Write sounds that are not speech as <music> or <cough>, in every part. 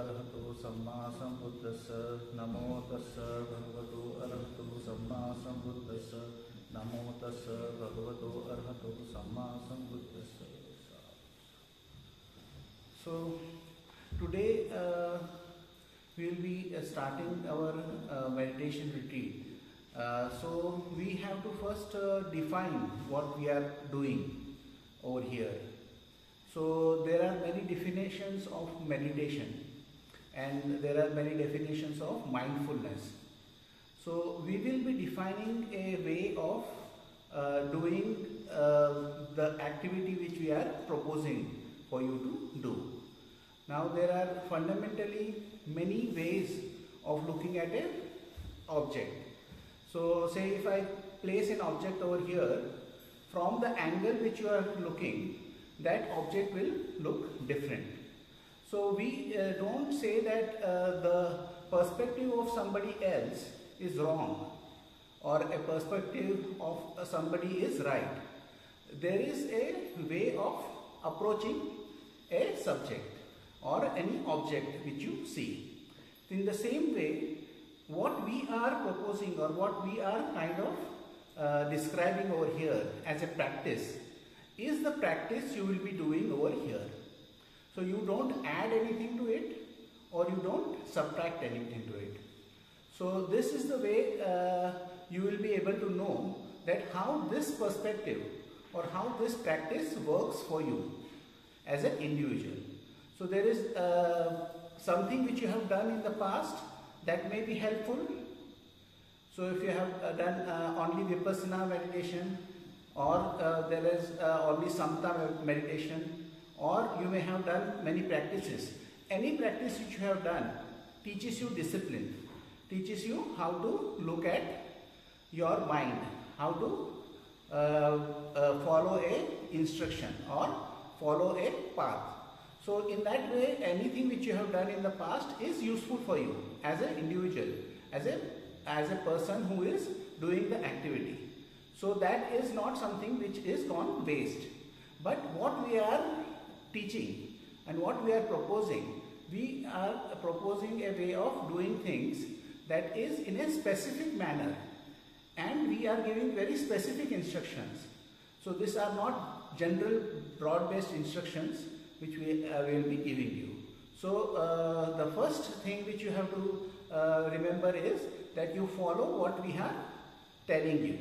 अरहतो सम्मा सम्बुद्धस्य नमो तस्य भगवतो अरहतो सम्मा सम्बुद्धस्य नमो तस्य भगवतो अरहतो सम्मा सम्बुद्धस्य So today uh, we will be uh, starting our uh, meditation retreat. Uh, so we have to first uh, define what we are doing over here. So there are many definitions of meditation and there are many definitions of mindfulness. So we will be defining a way of uh, doing uh, the activity which we are proposing for you to do. Now there are fundamentally many ways of looking at an object. So say if I place an object over here, from the angle which you are looking, that object will look different. So we uh, don't say that uh, the perspective of somebody else is wrong or a perspective of somebody is right. There is a way of approaching a subject or any object which you see. In the same way, what we are proposing or what we are kind of uh, describing over here as a practice is the practice you will be doing over here. So you don't add anything to it or you don't subtract anything to it. So this is the way uh, you will be able to know that how this perspective or how this practice works for you as an individual. So there is uh, something which you have done in the past that may be helpful. So if you have uh, done uh, only Vipassana meditation or uh, there is uh, only Samatha meditation or you may have done many practices. Any practice which you have done teaches you discipline, teaches you how to look at your mind, how to uh, uh, follow a instruction or follow a path. So in that way, anything which you have done in the past is useful for you as an individual, as a as a person who is doing the activity. So that is not something which is gone waste. But what we are teaching and what we are proposing, we are proposing a way of doing things that is in a specific manner and we are giving very specific instructions. So these are not general broad based instructions which we uh, will be giving you. So uh, the first thing which you have to uh, remember is that you follow what we are telling you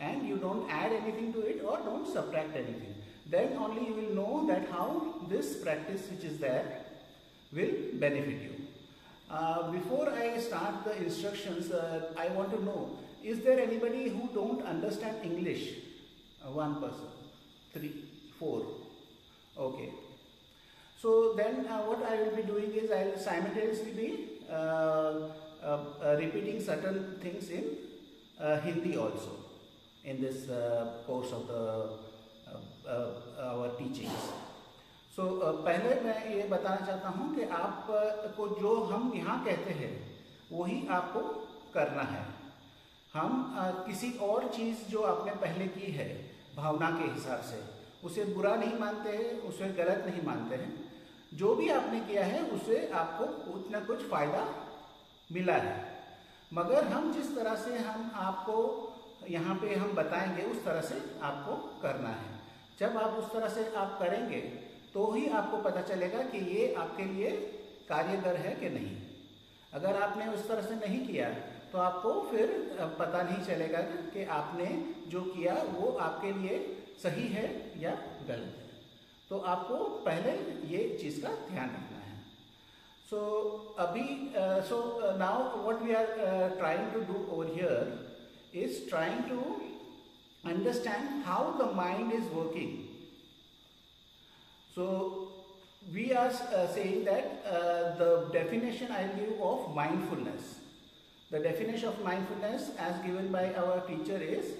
and you don't add anything to it or don't subtract anything. Then only you will know that how this practice which is there will benefit you. Uh, before I start the instructions, uh, I want to know, is there anybody who don't understand English? Uh, one person, three, four. Okay. So then uh, what I will be doing is I will simultaneously be uh, uh, repeating certain things in Hindi also in this course of the our teachings. सो पहले मैं ये बताना चाहता हूँ कि आप को जो हम यहाँ कहते हैं वही आपको करना है। हम uh, किसी और चीज़ जो आपने पहले की है भावना के हिसाब से उसे बुरा नहीं मानते हैं उसे गलत नहीं मानते हैं जो भी आपने किया है उसे आपको कुछ ना कुछ फ़ायदा मिला है। मगर हम जिस तरह से हम आपको यहाँ पे हम बताएँगे उस तरह से आपको करना है। जब आप उस तरह से आप करेंगे तो ही आपको पता चलेगा कि ये आपके लिए कार्यगर है कि नहीं। अगर आपने उस तरह से नहीं किया तो आपको फिर पता नहीं चलेगा कि आपने जो किया वो आपके लिए सही है या गलत है। तो आपको पहले ये चीज़ का ध्यान रखना है। सो so, अभी so now what we are trying to do over here is trying to understand how the mind is working. So we are uh, saying that uh, the definition I give of mindfulness. The definition of mindfulness as given by our teacher is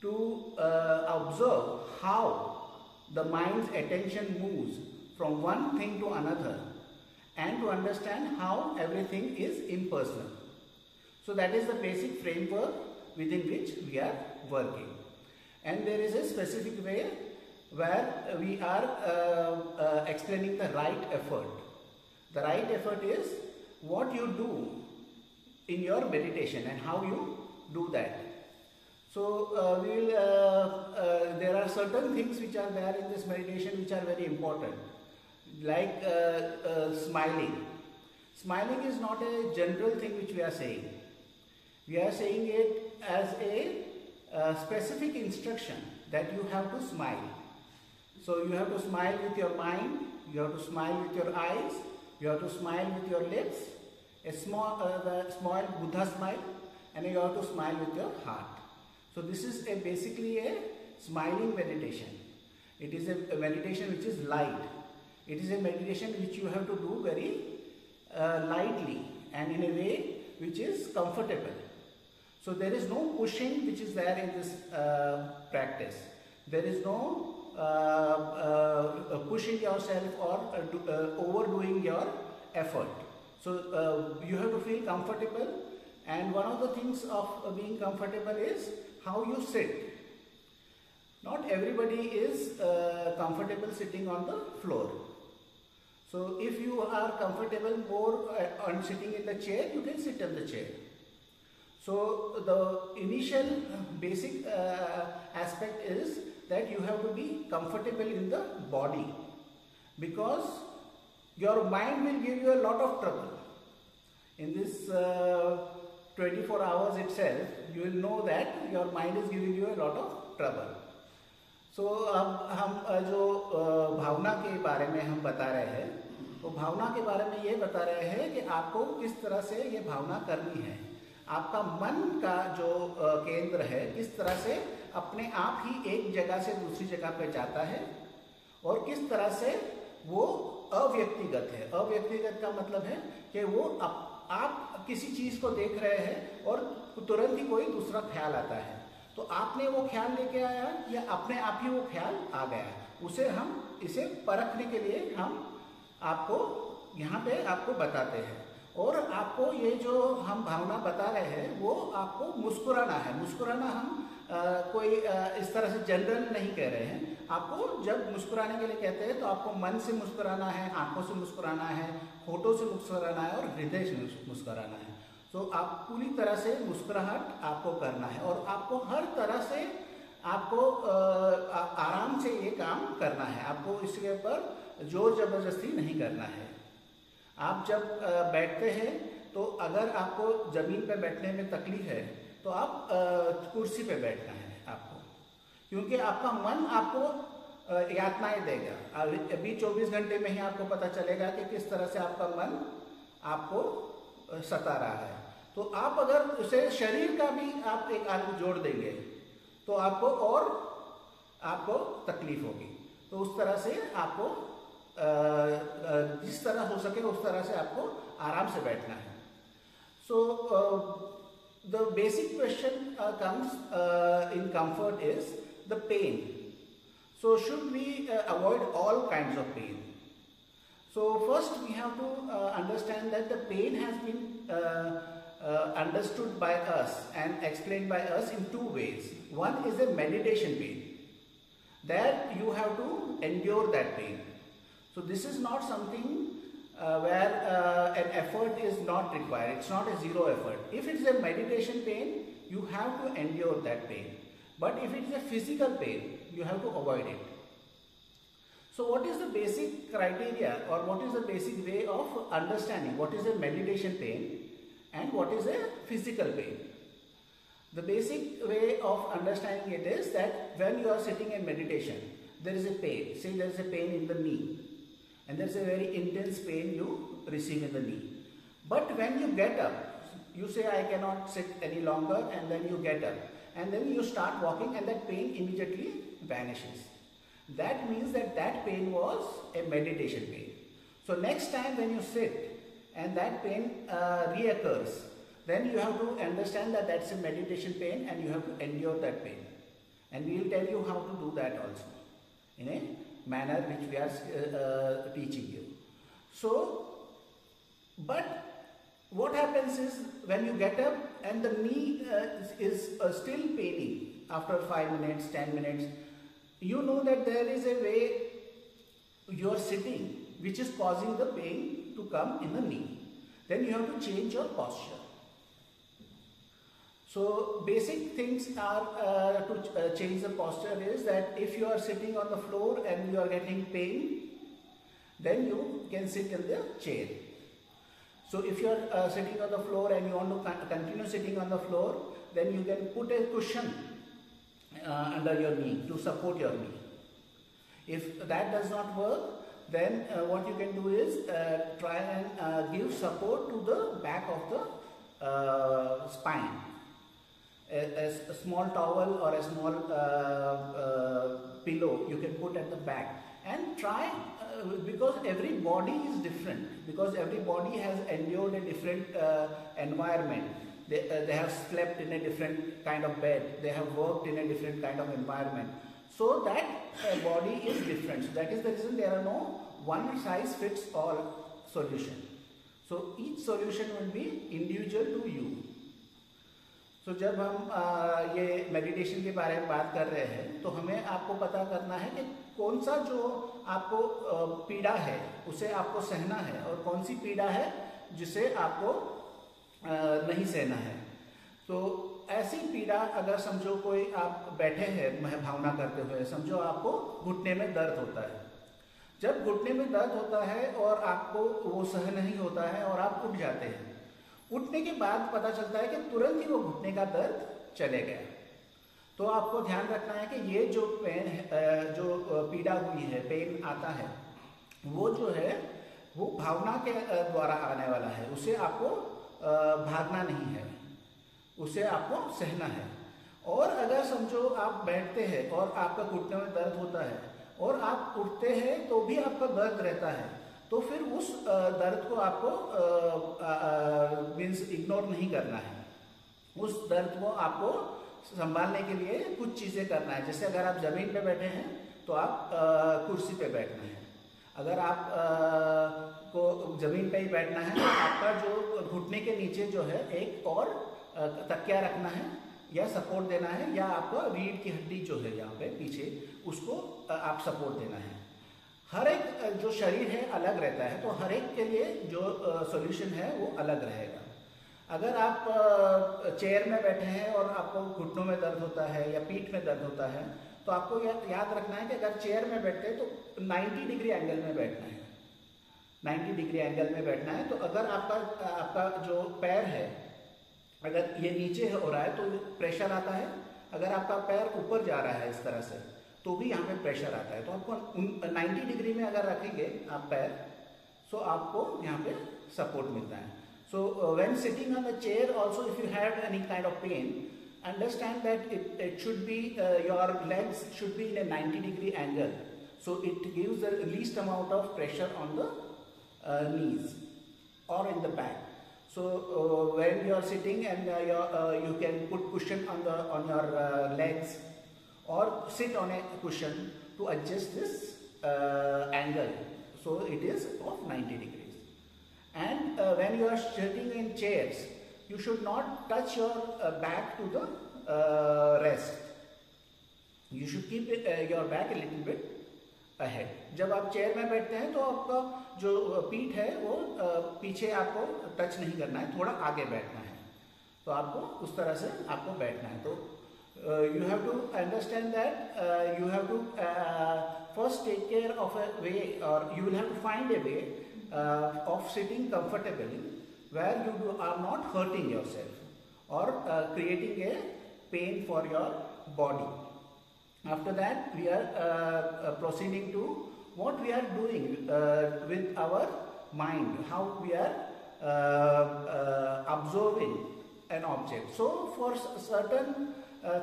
to uh, observe how the mind's attention moves from one thing to another and to understand how everything is impersonal. So that is the basic framework within which we are working. And there is a specific way where we are uh, uh, explaining the right effort. The right effort is what you do in your meditation and how you do that. So uh, we will, uh, uh, there are certain things which are there in this meditation which are very important, like uh, smiling. Smiling is not a general thing which we are saying. We are saying it as a specific instruction that you have to smile. So you have to smile with your mind, you have to smile with your eyes, you have to smile with your lips, a small, uh, the small Buddha smile, and you have to smile with your heart. So this is a basically a smiling meditation. It is a, a meditation which is light. It is a meditation which you have to do very uh, lightly and in a way which is comfortable. So there is no pushing which is there in this uh, practice. There is no uh, uh, pushing yourself or uh, do, uh, overdoing your effort. So uh, you have to feel comfortable and one of the things of being comfortable is how you sit. Not everybody is comfortable sitting on the floor. So if you are comfortable more uh, on sitting in the chair, you can sit on the chair. So the initial basic uh, aspect is that you have to be comfortable in the body because your mind will give you a lot of trouble. In this uh, 24 hours itself, you will know that your mind is giving you a lot of trouble. so, अब हम जो भावना के बारे में हम बता रहे हैं तो भावना के बारे में ये बता रहे हैं कि आपको किस तरह से ये भावना करनी है आपका मन का जो केंद्र है किस तरह से अपने आप ही एक जगह से दूसरी जगह पे जाता है और किस तरह से वो अव्यक्तिगत है। अव्यक्तिगत का मतलब है कि वो आप, आप किसी चीज़ को देख रहे हैं और तुरंत ही कोई दूसरा ख्याल आता है। तो आपने वो ख्याल लेके आया या अपने आप ही वो ख्याल आ गया? उसे हम इसे परखने के लिए हम आपको यहाँ पे आपको बताते हैं। और आपको ये जो हम भावना बता रहे हैं वो आपको मुस्कुराना है। मुस्कुराना हम आ, कोई आ, इस तरह से जनरल नहीं कह रहे हैं। आपको जब मुस्कुराने के लिए कहते हैं तो आपको मन से मुस्कुराना है आँखों से मुस्कुराना है होठों से मुस्कुराना है और हृदय से मुस्कुराना है। तो आप पूरी तरह से मुस्कुराहट आपको करना है और आपको हर तरह से आपको आराम से ये काम करना है। आपको इसके ऊपर ज़ोर ज़बरदस्ती नहीं करना है। आप जब बैठते हैं तो अगर आपको ज़मीन पर बैठने में तकलीफ़ है तो आप कुर्सी पे बैठना है आपको। क्योंकि आपका मन आपको यातनाएँ देगा। अभी 24 घंटे में ही आपको पता चलेगा कि किस तरह से आपका मन आपको सता रहा है। तो आप अगर उसे शरीर का भी आप एक आदमी जोड़ देंगे तो आपको और आपको तकलीफ़ होगी। तो उस तरह से आपको जिस तरह हो सके उस तरह से आपको आराम से बैठना है। So the basic question comes in comfort is the pain so should we avoid all kind of pain so first we have to understand that the pain has been understood by us and explain by us in two ways one is a meditation pain that you have to endure that pain so this is not something uh, where uh, an effort is not required. It's not a zero effort. If it's a meditation pain, you have to endure that pain. But if it's a physical pain, you have to avoid it. So what is the basic criteria or what is the basic way of understanding what is a meditation pain and what is a physical pain? The basic way of understanding it is that when you are sitting in meditation, there is a pain. Say there is a pain in the knee and there's a very intense pain you receive in the knee. But when you get up, you say I cannot sit any longer and then you get up and then you start walking and that pain immediately vanishes. That means that that pain was a meditation pain. So next time when you sit and that pain uh, reoccurs, then you have to understand that that's a meditation pain and you have to endure that pain. And we will tell you how to do that also in a manner which we are uh, uh, teaching you. So, but what happens is when you get up and the knee uh, is, is still paining after 5 minutes, 10 minutes, you know that there is a way you are sitting which is causing the pain to come in the knee. Then you have to change your posture. So basic things are uh, to uh, change the posture is that if you are sitting on the floor and you are getting pain, then you can sit in the chair. So if you are uh, sitting on the floor and you want to continue sitting on the floor, then you can put a cushion uh, under your knee to support your knee. If that does not work, then uh, what you can do is uh, try and give support to the back of the spine. A, a, small towel or a small pillow you can put at the back and try because every body is different because every body has endured a different environment they, uh, they have slept in a different kind of bed. They have worked in a different kind of environment. So that uh, body is different. So that is the reason there are no one size fits all solution. So each solution will be individual to you. तो so, जब हम आ, ये meditation के बारे में बात कर रहे हैं तो हमें आपको पता करना है कि कौन सा जो आपको पीड़ा है उसे आपको सहना है और कौन सी पीड़ा है जिसे आपको आ, नहीं सहना है। तो ऐसी पीड़ा अगर समझो कोई आप बैठे हैं भावना करते हुए समझो आपको घुटने में दर्द होता है। जब घुटने में दर्द होता है और आपको वो सह नहीं होता है और आप उठ जाते हैं उठने के बाद पता चलता है कि तुरंत ही वो घुटने का दर्द चले गया। तो आपको ध्यान रखना है कि ये जो पेन जो पीड़ा हुई है पेन आता है, वो जो है, वो भावना के द्वारा आने वाला है। उसे आपको भागना नहीं है। उसे आपको सहना है। और अगर समझो आप बैठते हैं और आपका घुटने में दर्द होता है और आप उठते हैं तो भी आपका दर्द रहता है। तो फिर उस दर्द को आपको मीन्स इग्नोर नहीं करना है। उस दर्द को आपको संभालने के लिए कुछ चीज़ें करना है। जैसे अगर आप ज़मीन पे बैठे हैं तो आप कुर्सी पे बैठना है। अगर आप आ, को ज़मीन पे ही बैठना है तो आपका जो घुटने के नीचे जो है एक और तकिया रखना है या सपोर्ट देना है या आपका रीढ़ की हड्डी जो है यहाँ पे पीछे उसको आप सपोर्ट देना है। हर एक जो शरीर है अलग रहता है तो हर एक के लिए जो सॉल्यूशन है वो अलग रहेगा। अगर आप चेयर में बैठे हैं और आपको घुटनों में दर्द होता है या पीठ में दर्द होता है तो आपको याद रखना है कि अगर चेयर में बैठते हैं तो 90 डिग्री एंगल में बैठना है। 90 डिग्री एंगल में बैठना है तो अगर आपका आपका जो पैर है, अगर ये नीचे हो रहा है तो प्रेशर आता है। अगर आपका पैर ऊपर जा रहा है इस तरह से तो भी यहाँ पे प्रेशर आता है। तो आपको 90 डिग्री में अगर रखेंगे आप पैर सो आपको यहाँ पे सपोर्ट मिलता है। So when sitting on a chair also if you have any kind of pain understand that it should be your legs should be in a 90 degree angle so it give the least amount of pressure on the knees और in the back so when you are sitting and you can put question on the on your legs or sit on a cushion to adjust this uh, angle. So it is of 90 degrees. And uh, when you are sitting in chairs, you should not touch your uh, back to the rest. You should keep it, your back a little bit ahead जब आप chair में बैठते हैं तो आपका जो पीठ है वो पीछे आपको टच नहीं करना है थोड़ा आगे बैठना है तो आपको उस तरह से आपको बैठना है तो Uh, you have to understand that uh, you have to uh, first take care of a way or you will have to find a way uh, of sitting comfortably where you do, are not hurting yourself or uh, creating a pain for your body. After that we are proceeding to what we are doing with our mind, how we are observing an object. So for certain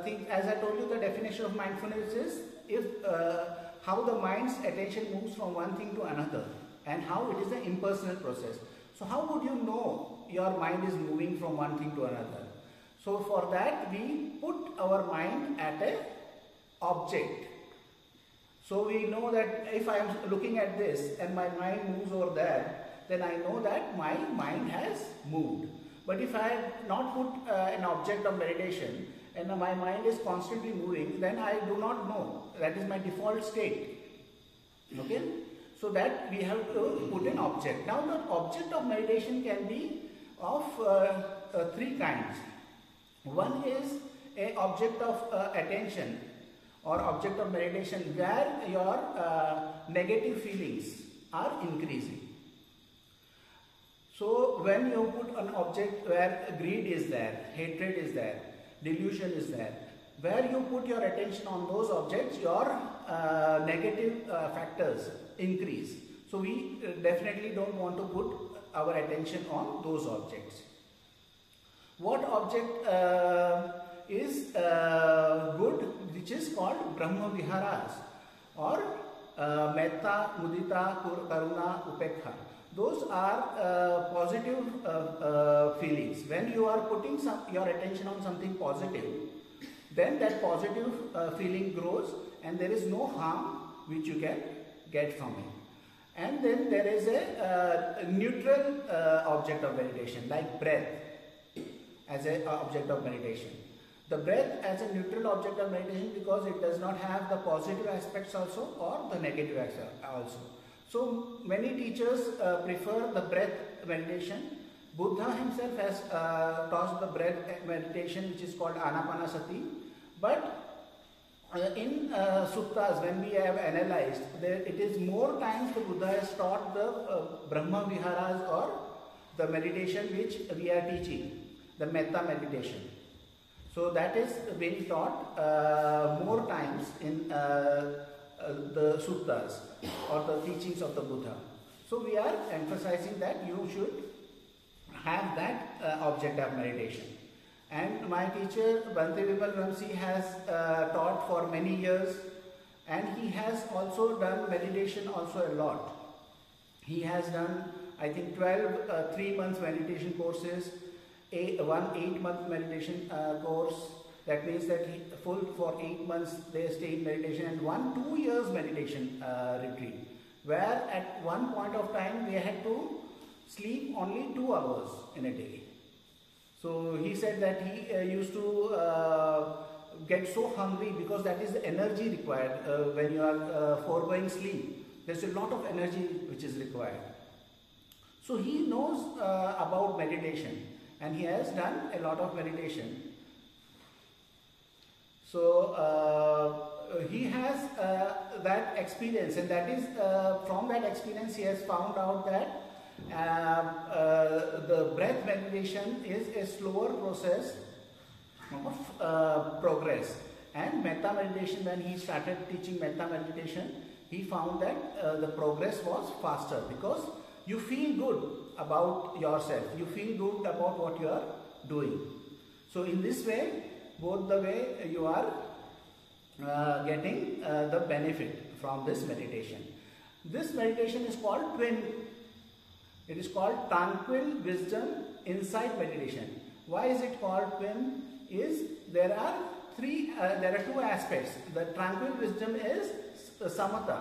things, as I told you, the definition of mindfulness is if how the mind's attention moves from one thing to another and how it is an impersonal process. So how would you know your mind is moving from one thing to another? So for that we put our mind at a object. So we know that if I am looking at this and my mind moves over there, then I know that my mind has moved. But if I have not put uh, an object of meditation and my mind is constantly moving, then I do not know. That is my default state. Okay? So that we have to put an object. Now the object of meditation can be of uh, uh, three kinds. One is a object of uh, attention or object of meditation where your uh, negative feelings are increasing. So when you put an object where greed is there, hatred is there, delusion is there, where you put your attention on those objects, your uh, negative uh, factors increase. So we uh, definitely don't want to put our attention on those objects. What object uh, is uh, good, which is called Brahma Viharas or uh, Metta, Mudita, Karuna, Upekha. Those are uh, positive uh, uh, feelings. When you are putting some, your attention on something positive, then that positive uh, feeling grows and there is no harm which you can get from it. And then there is a uh, neutral uh, object of meditation like breath as an object of meditation. The breath as a neutral object of meditation because it does not have the positive aspects also or the negative aspects also. So many teachers uh, prefer the breath meditation. Buddha himself has uh, taught the breath meditation which is called Anapanasati. But uh, in uh, suttas when we have analyzed, there, it is more times the Buddha has taught the uh, Brahma Viharas or the meditation which we are teaching, the Metta meditation. So that is being taught uh, more times in uh, uh, the suttas or the teachings of the Buddha. So we are emphasizing that you should have that uh, object of meditation. And my teacher Bhante Vimalaramsi has uh, taught for many years and he has also done meditation also a lot. He has done I think 12 uh, 3 months meditation courses, a, one 8 month meditation uh, course. That means that he, full for 8 months they stay in meditation and one 2 years meditation uh, retreat. Where at one point of time they had to sleep only 2 hours in a day. So he said that he uh, used to uh, get so hungry because that is the energy required uh, when you are uh, foregoing sleep. There's a lot of energy which is required. So he knows uh, about meditation and he has done a lot of meditation. So uh, he has uh, that experience and that is uh, from that experience he has found out that the breath meditation is a slower process of progress. And metta meditation when he started teaching metta meditation he found that the progress was faster because you feel good about yourself. You feel good about what you are doing. So in this way both the way you are uh, getting uh, the benefit from this meditation this meditation is called TWIM it is called tranquil wisdom insight meditation. Why is it called TWIM? Is there are three, uh, there are two aspects. The tranquil wisdom is samatha.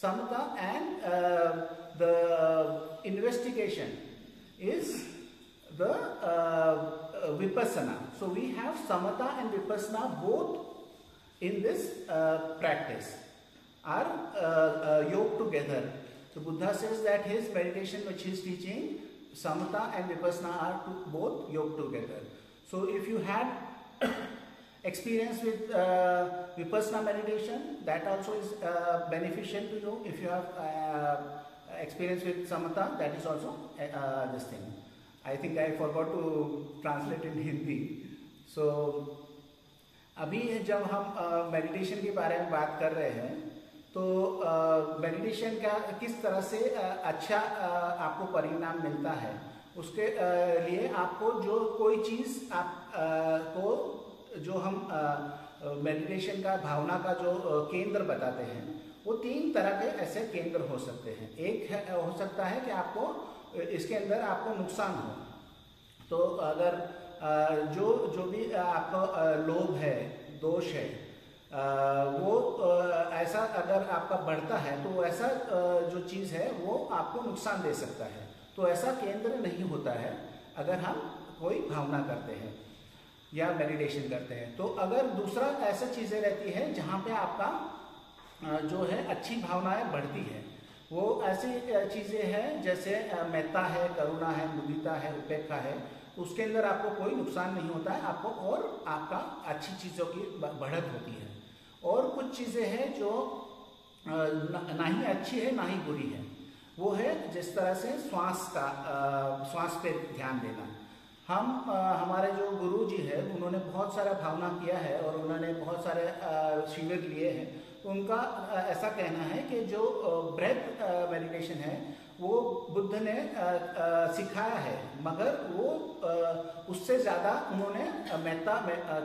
Samatha and uh, the investigation is the uh, vipassana. So we have samatha and vipassana both in this uh, practice are uh, uh, yoked together so Buddha says that his meditation which he is teaching, samatha and vipassana are to, both yoked together. So if you had <coughs> experience with uh, vipassana meditation, that also is uh, beneficial to you. If you have uh, experience with samatha, that is also this thing. I think I forgot to translate in Hindi. So, अभी जब हम meditation के बारे में बात कर रहे हैं तो मेडिटेशन का किस तरह से अच्छा आपको परिणाम मिलता है, उसके लिए आपको जो कोई चीज़ आप को जो हम मेडिटेशन का, भावना का जो केंद्र बताते हैं, वो तीन तरह के ऐसे केंद्र हो सकते हैं एक है, हो सकता है कि आपको इसके अंदर आपको नुकसान हो। तो अगर जो जो भी आपका लोभ है, दोष है वो ऐसा अगर आपका बढ़ता है तो ऐसा जो चीज़ है, वो आपको नुकसान दे सकता है। तो ऐसा केंद्र नहीं होता है, अगर हम कोई भावना करते हैं या मेडिटेशन करते हैं। तो अगर दूसरा ऐसा चीज़ें रहती है, जहाँ पे आपका जो है, अच्छी भावनाएँ बढ़ती है वो ऐसी चीज़ें हैं, जैसे मेहता है, करुणा है, मुदिता है, उपेक्षा है, उसके अंदर आपको कोई नुकसान नहीं होता है, आपको और आपका अच्छी चीज़ों की बढ़त होती है। और कुछ चीज़ें हैं जो ना ही अच्छी है, ना ही बुरी है। वो है जिस तरह से श्वास का श्वास पे ध्यान देना। हम हमारे जो गुरु जी है, उन्होंने बहुत सारा भावना किया है और उन्होंने बहुत सारे शिविर लिए हैं। उनका ऐसा कहना है कि जो ब्रेथ मेडिटेशन है वो बुद्ध ने सिखाया है। मगर वो उससे ज़्यादा उन्होंने मेहता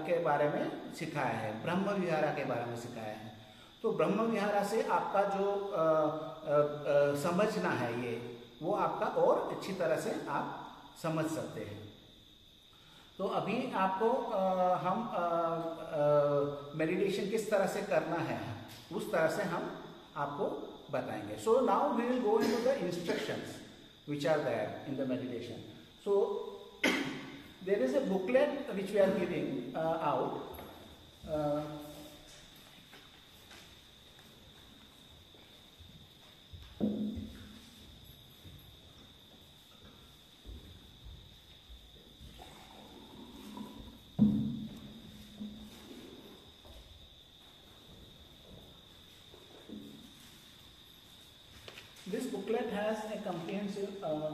के बारे में सिखाया है ब्रह्म विहारा के बारे में सिखाया है। तो ब्रह्म विहारा से आपका जो समझना है ये वो आपका और अच्छी तरह से आप समझ सकते हैं। तो अभी आपको अ, हम मेडिटेशन किस तरह से करना है? उस तरह से हम आपको बताएँगे। So now we will go into the instruction which are there in the meditation so there is a booklet which we are giving out has a comprehensive. Uh,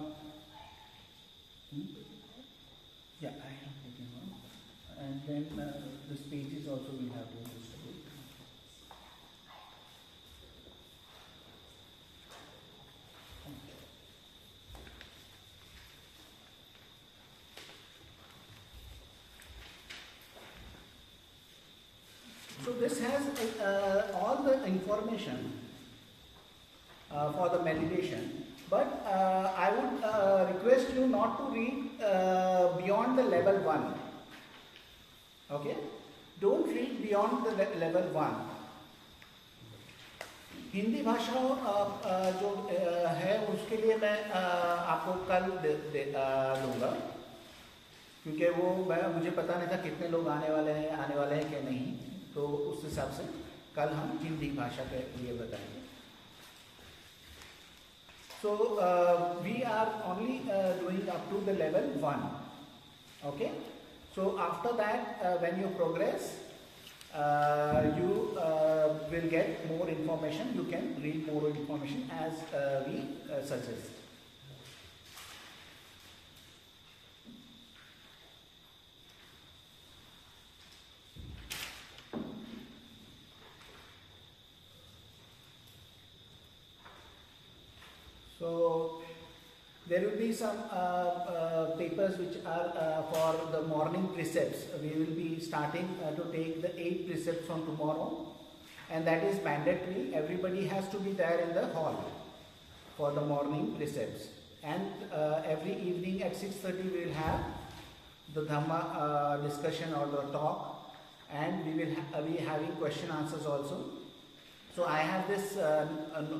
hmm? Yeah, I have taken one. And then uh, this pages also we have to distribute. So this has uh, all the information But uh, I would uh, request you not to read uh, beyond the level 1. Okay? Don't read beyond the le- level 1. Hindi भाषा अ, अ, जो है उसके लिए मैं आपको कल दे, दे, दूँगा क्योंकि वो मैं मुझे पता नहीं था कितने लोग आने वाले हैं आने वाले हैं कि नहीं तो उस हिसाब से कल हम हिंदी भाषा के लिए बताएँगे So uh, we are only uh, doing up to the level 1. Okay? So after that, uh, when you progress, uh, you uh, will get more information. You can read more information as uh, we suggest. So there will be some uh, uh, papers which are uh, for the morning precepts. We will be starting uh, to take the eight precepts from tomorrow, and that is mandatory. Everybody has to be there in the hall for the morning precepts. And uh, every evening at 6:30 we will have the Dhamma uh, discussion or the talk, and we will ha- be having question answers also. So I have this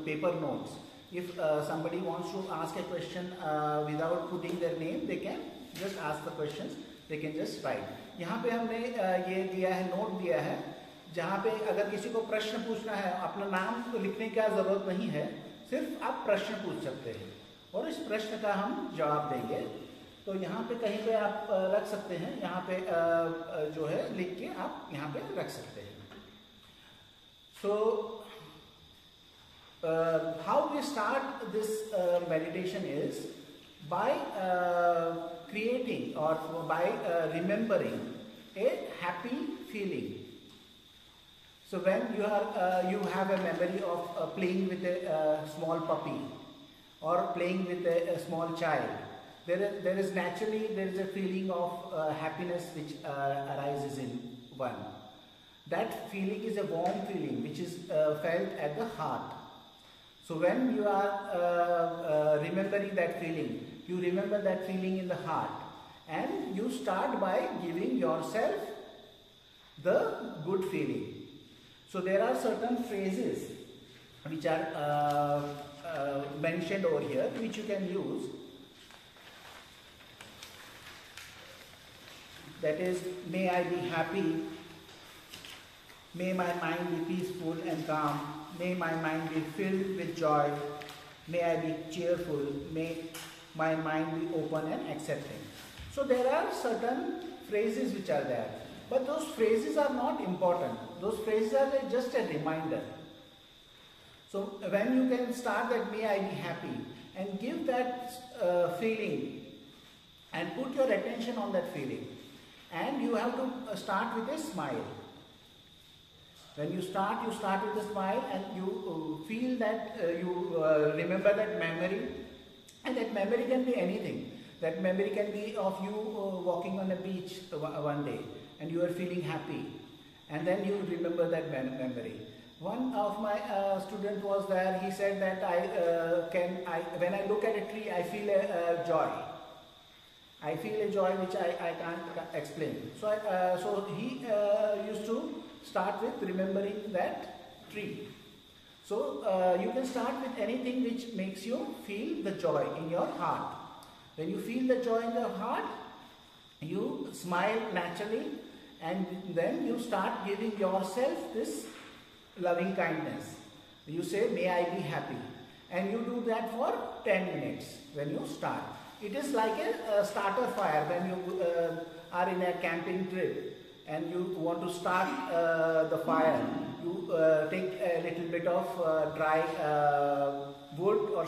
paper notes. If uh, somebody wants to ask a question uh, without putting their name, they can just ask the questions. They can just write. यहाँ पे हमने uh, ये दिया है note दिया है जहाँ पे अगर किसी को प्रश्न पूछना है अपना नाम तो लिखने की ज़रूरत नहीं है सिर्फ़ आप प्रश्न पूछ सकते हैं और इस प्रश्न का हम जवाब देंगे तो यहाँ पे कहीं पे आप रख सकते हैं यहाँ पे अ, अ, जो है लिख के आप यहाँ पे रख सकते हैं so uh, how we start this uh, meditation is by uh, creating or by uh, remembering a happy feeling. So when you are uh, you have a memory of uh, playing with a small puppy or playing with a, a small child, there is, there is naturally there is a feeling of happiness which arises in one. That feeling is a warm feeling which is felt at the heart. So when you are uh, uh, remembering that feeling, you remember that feeling in the heart and you start by giving yourself the good feeling. So there are certain phrases which are uh, uh, mentioned over here which you can use. That is, may I be happy, may my mind be peaceful and calm, may my mind be filled with joy, may I be cheerful, may my mind be open and accepting. So there are certain phrases which are there. But those phrases are not important. Those phrases are just a reminder. So when you can start that may I be happy and give that uh, feeling and put your attention on that feeling and you have to uh, start with a smile. When you start, you start with a smile and you uh, feel that uh, you uh, remember that memory and that memory can be anything. That memory can be of you walking on a beach one day and you are feeling happy and then you remember that memory. One of my uh, was there, he said that I uh, can, I, when I look at a tree, I feel a, a joy. I feel a joy which I, I can't explain. So, I, uh, so he used to start with remembering that tree. So uh, you can start with anything which makes you feel the joy in your heart. When you feel the joy in your heart, you smile naturally and then you start giving yourself this loving kindness. You say, may I be happy. And you do that for 10 minutes when you start. It is like a, a starter fire when you uh, are in a camping trip and you want to start uh, the fire. You uh, take a little bit of uh, dry uh, wood or uh,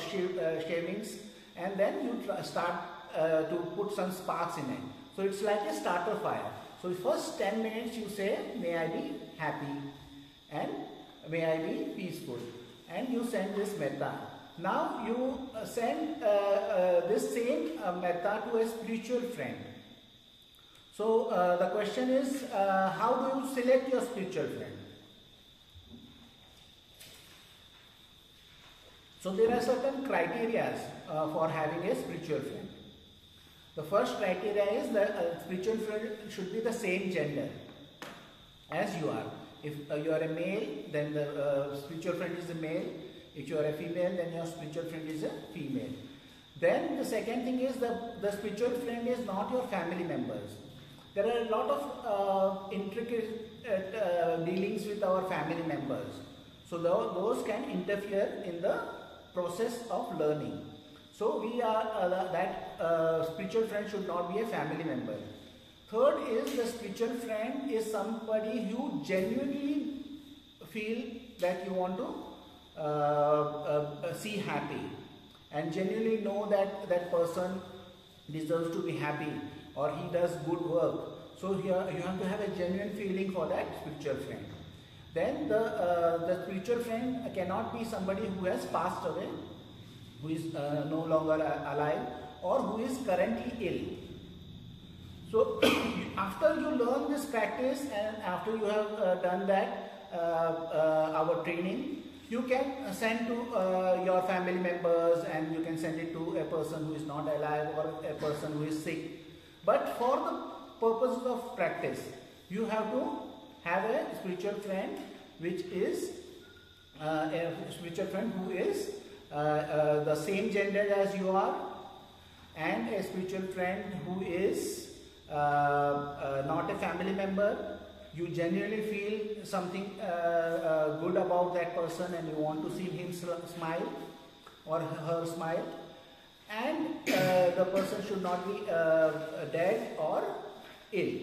shavings and then you start to put some sparks in it. So it's like a starter fire. So first 10 minutes you say, may I be happy and may I be peaceful. And you send this metta. Now you uh, send uh, uh, this same uh, metta to a spiritual friend. So uh, the question is, uh, how do you select your spiritual friend? So there are certain criteria for having a spiritual friend. The first criteria is that spiritual friend should be the same gender as you are. If uh, you are a male, then the uh, spiritual friend is a male. If you are a female, then your spiritual friend is a female. Then the second thing is the, the spiritual friend is not your family members. There are a lot of uh, intricate uh, uh, dealings with our family members. So those can interfere in the process of learning. So we are uh, that spiritual friend should not be a family member. Third is the spiritual friend is somebody you genuinely feel that you want to uh, uh, uh, see happy and genuinely know that that person deserves to be happy or he does good work. So here you have to have a genuine feeling for that spiritual friend. Then the, uh, the spiritual friend cannot be somebody who has passed away, who is uh, no longer alive or who is currently ill. So <coughs> after you learn this practice and after you have uh, done that, uh, uh, our training, you can send to uh, your family members and you can send it to a person who is not alive or a person who is sick. But for the purposes of practice, you have to have a spiritual friend which is uh, a spiritual friend who is uh, the same gender as you are and a spiritual friend who is uh, uh, not a family member, you genuinely feel something uh, good about that person and you want to see him smile or her smile and the person should not be dead or ill.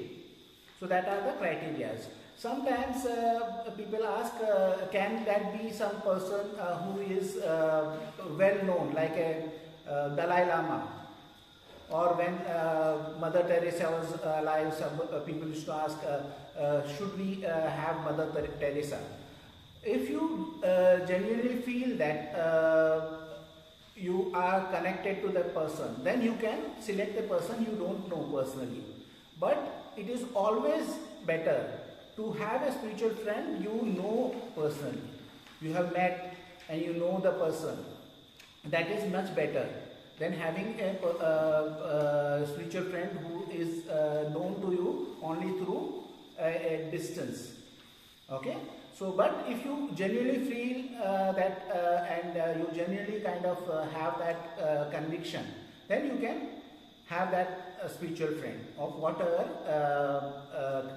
So that are the criteria. Sometimes uh, people ask, uh, can that be some person uh, who is well known, like a Dalai Lama, or when uh, Mother Teresa was alive, some uh, people used to ask, uh, uh should we uh, have Mother Teresa? If you uh, genuinely feel that you are connected to that person, then you can select the person you don't know personally. But it is always better to have a spiritual friend you know personally. You have met and you know the person. That is much better than having a, a, a spiritual friend who is uh, known to you only through a, a, distance. Okay? So, but if you genuinely feel uh, that uh, and uh, you genuinely kind of uh, have that uh, conviction, then you can have that spiritual friend of whatever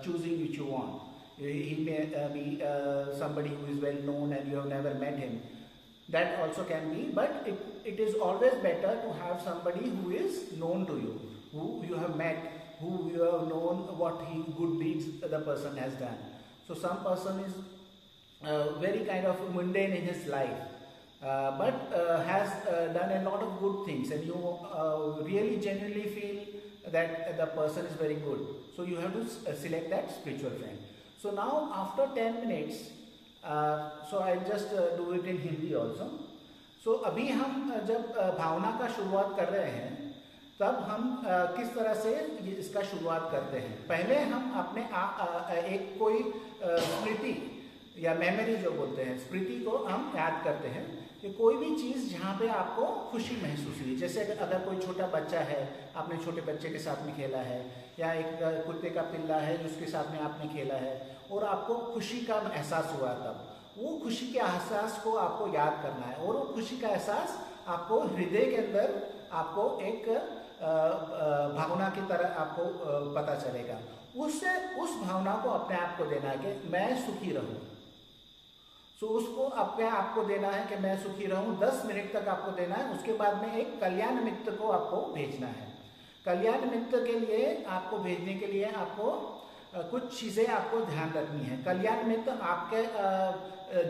choosing which you want. He may be somebody who is well known and you have never met him that also can be but it, it is always better to have somebody who is known to you who you have met who you have known what he good deeds the person has done so some person is uh, very kind of mundane in his life uh, but uh, has uh, done a lot of good things and you uh, really genuinely feel that the person is very good so you have to uh, select that spiritual friend so now after 10 minutes so I just do it in Hindi also so अभी हम जब भावना का शुरुआत कर रहे हैं तब हम uh, किस तरह से इसका शुरुआत करते हैं पहले हम अपने आ, आ, एक कोई स्मृति या मेमोरी जो बोलते हैं, स्मृति को हम याद करते हैं कि कोई भी चीज़ जहाँ पे आपको खुशी महसूस हुई। जैसे अगर कोई छोटा बच्चा है, आपने छोटे बच्चे के साथ में खेला है, या एक कुत्ते का पिल्ला है जिसके साथ में आपने खेला है, और आपको खुशी का एहसास हुआ तब, वो खुशी के एहसास को आपको याद करना है, और वो खुशी का एहसास आपको हृदय के अंदर आपको एक भावना की तरह आपको पता चलेगा। उससे, उस भावना को अपने आप को देना है कि मैं सुखी रहूँ। सो so, उसको अपने आप को देना है कि मैं सुखी रहूँ दस मिनट तक आपको देना है उसके बाद में एक कल्याण मित्र को आपको भेजना है। कल्याण मित्र के लिए आपको भेजने के लिए आपको कुछ चीज़ें आपको ध्यान रखनी है। कल्याण मित्र आपके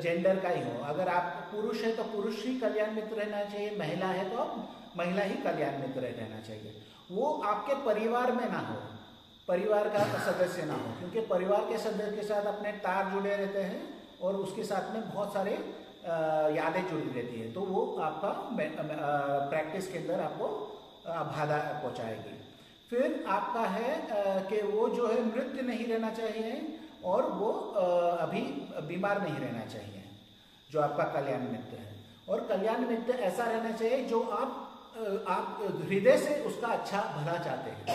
जेंडर का ही हो। अगर आप पुरुष है तो पुरुष ही कल्याण मित्र रहना चाहिए महिला है तो महिला ही कल्याण मित्र रहना चाहिए। वो आपके परिवार में ना हो परिवार का सदस्य ना हो क्योंकि परिवार के सदस्य के साथ अपने तार जुड़े रहते हैं। और उसके साथ में बहुत सारे यादें जुड़ी रहती है। तो वो आपका प्रैक्टिस के अंदर आपको बाधा पहुंचाएगी। फिर आपका है कि वो जो है मृत नहीं रहना चाहिए और वो अभी बीमार नहीं रहना चाहिए, जो आपका कल्याण मित्र है। और कल्याण मित्र ऐसा रहना चाहिए जो आप आप हृदय से उसका अच्छा भला चाहते हैं।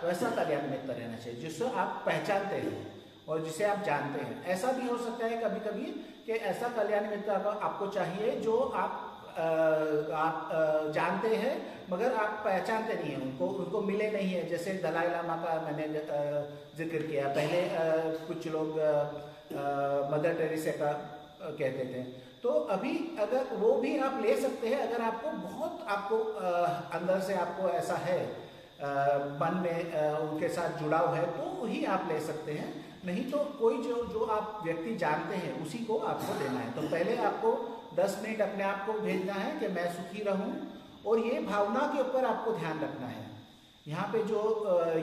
तो कल्याण मित्र रहना चाहिए जिससे आप पहचानते हैं। और जिसे आप जानते हैं। ऐसा भी हो सकता है कभी कभी कि ऐसा कल्याण मित्र आपको चाहिए जो आप आप जानते हैं, मगर आप पहचानते नहीं हैं उनको उनको मिले नहीं है। जैसे दलाई लामा का मैंने ज़िक्र किया। पहले कुछ लोग मदर टेरेसा का कहते थे। तो अभी अगर वो भी आप ले सकते हैं, अगर आपको बहुत, आपको अंदर से आपको ऐसा है मन में उनके साथ जुड़ाव है तो ही आप ले सकते हैं। नहीं तो कोई जो जो आप व्यक्ति जानते हैं, उसी को आपको देना है। तो पहले आपको दस मिनट अपने आप को भेजना है कि मैं सुखी रहूँ, और ये भावना के ऊपर आपको ध्यान रखना है। यहाँ पे जो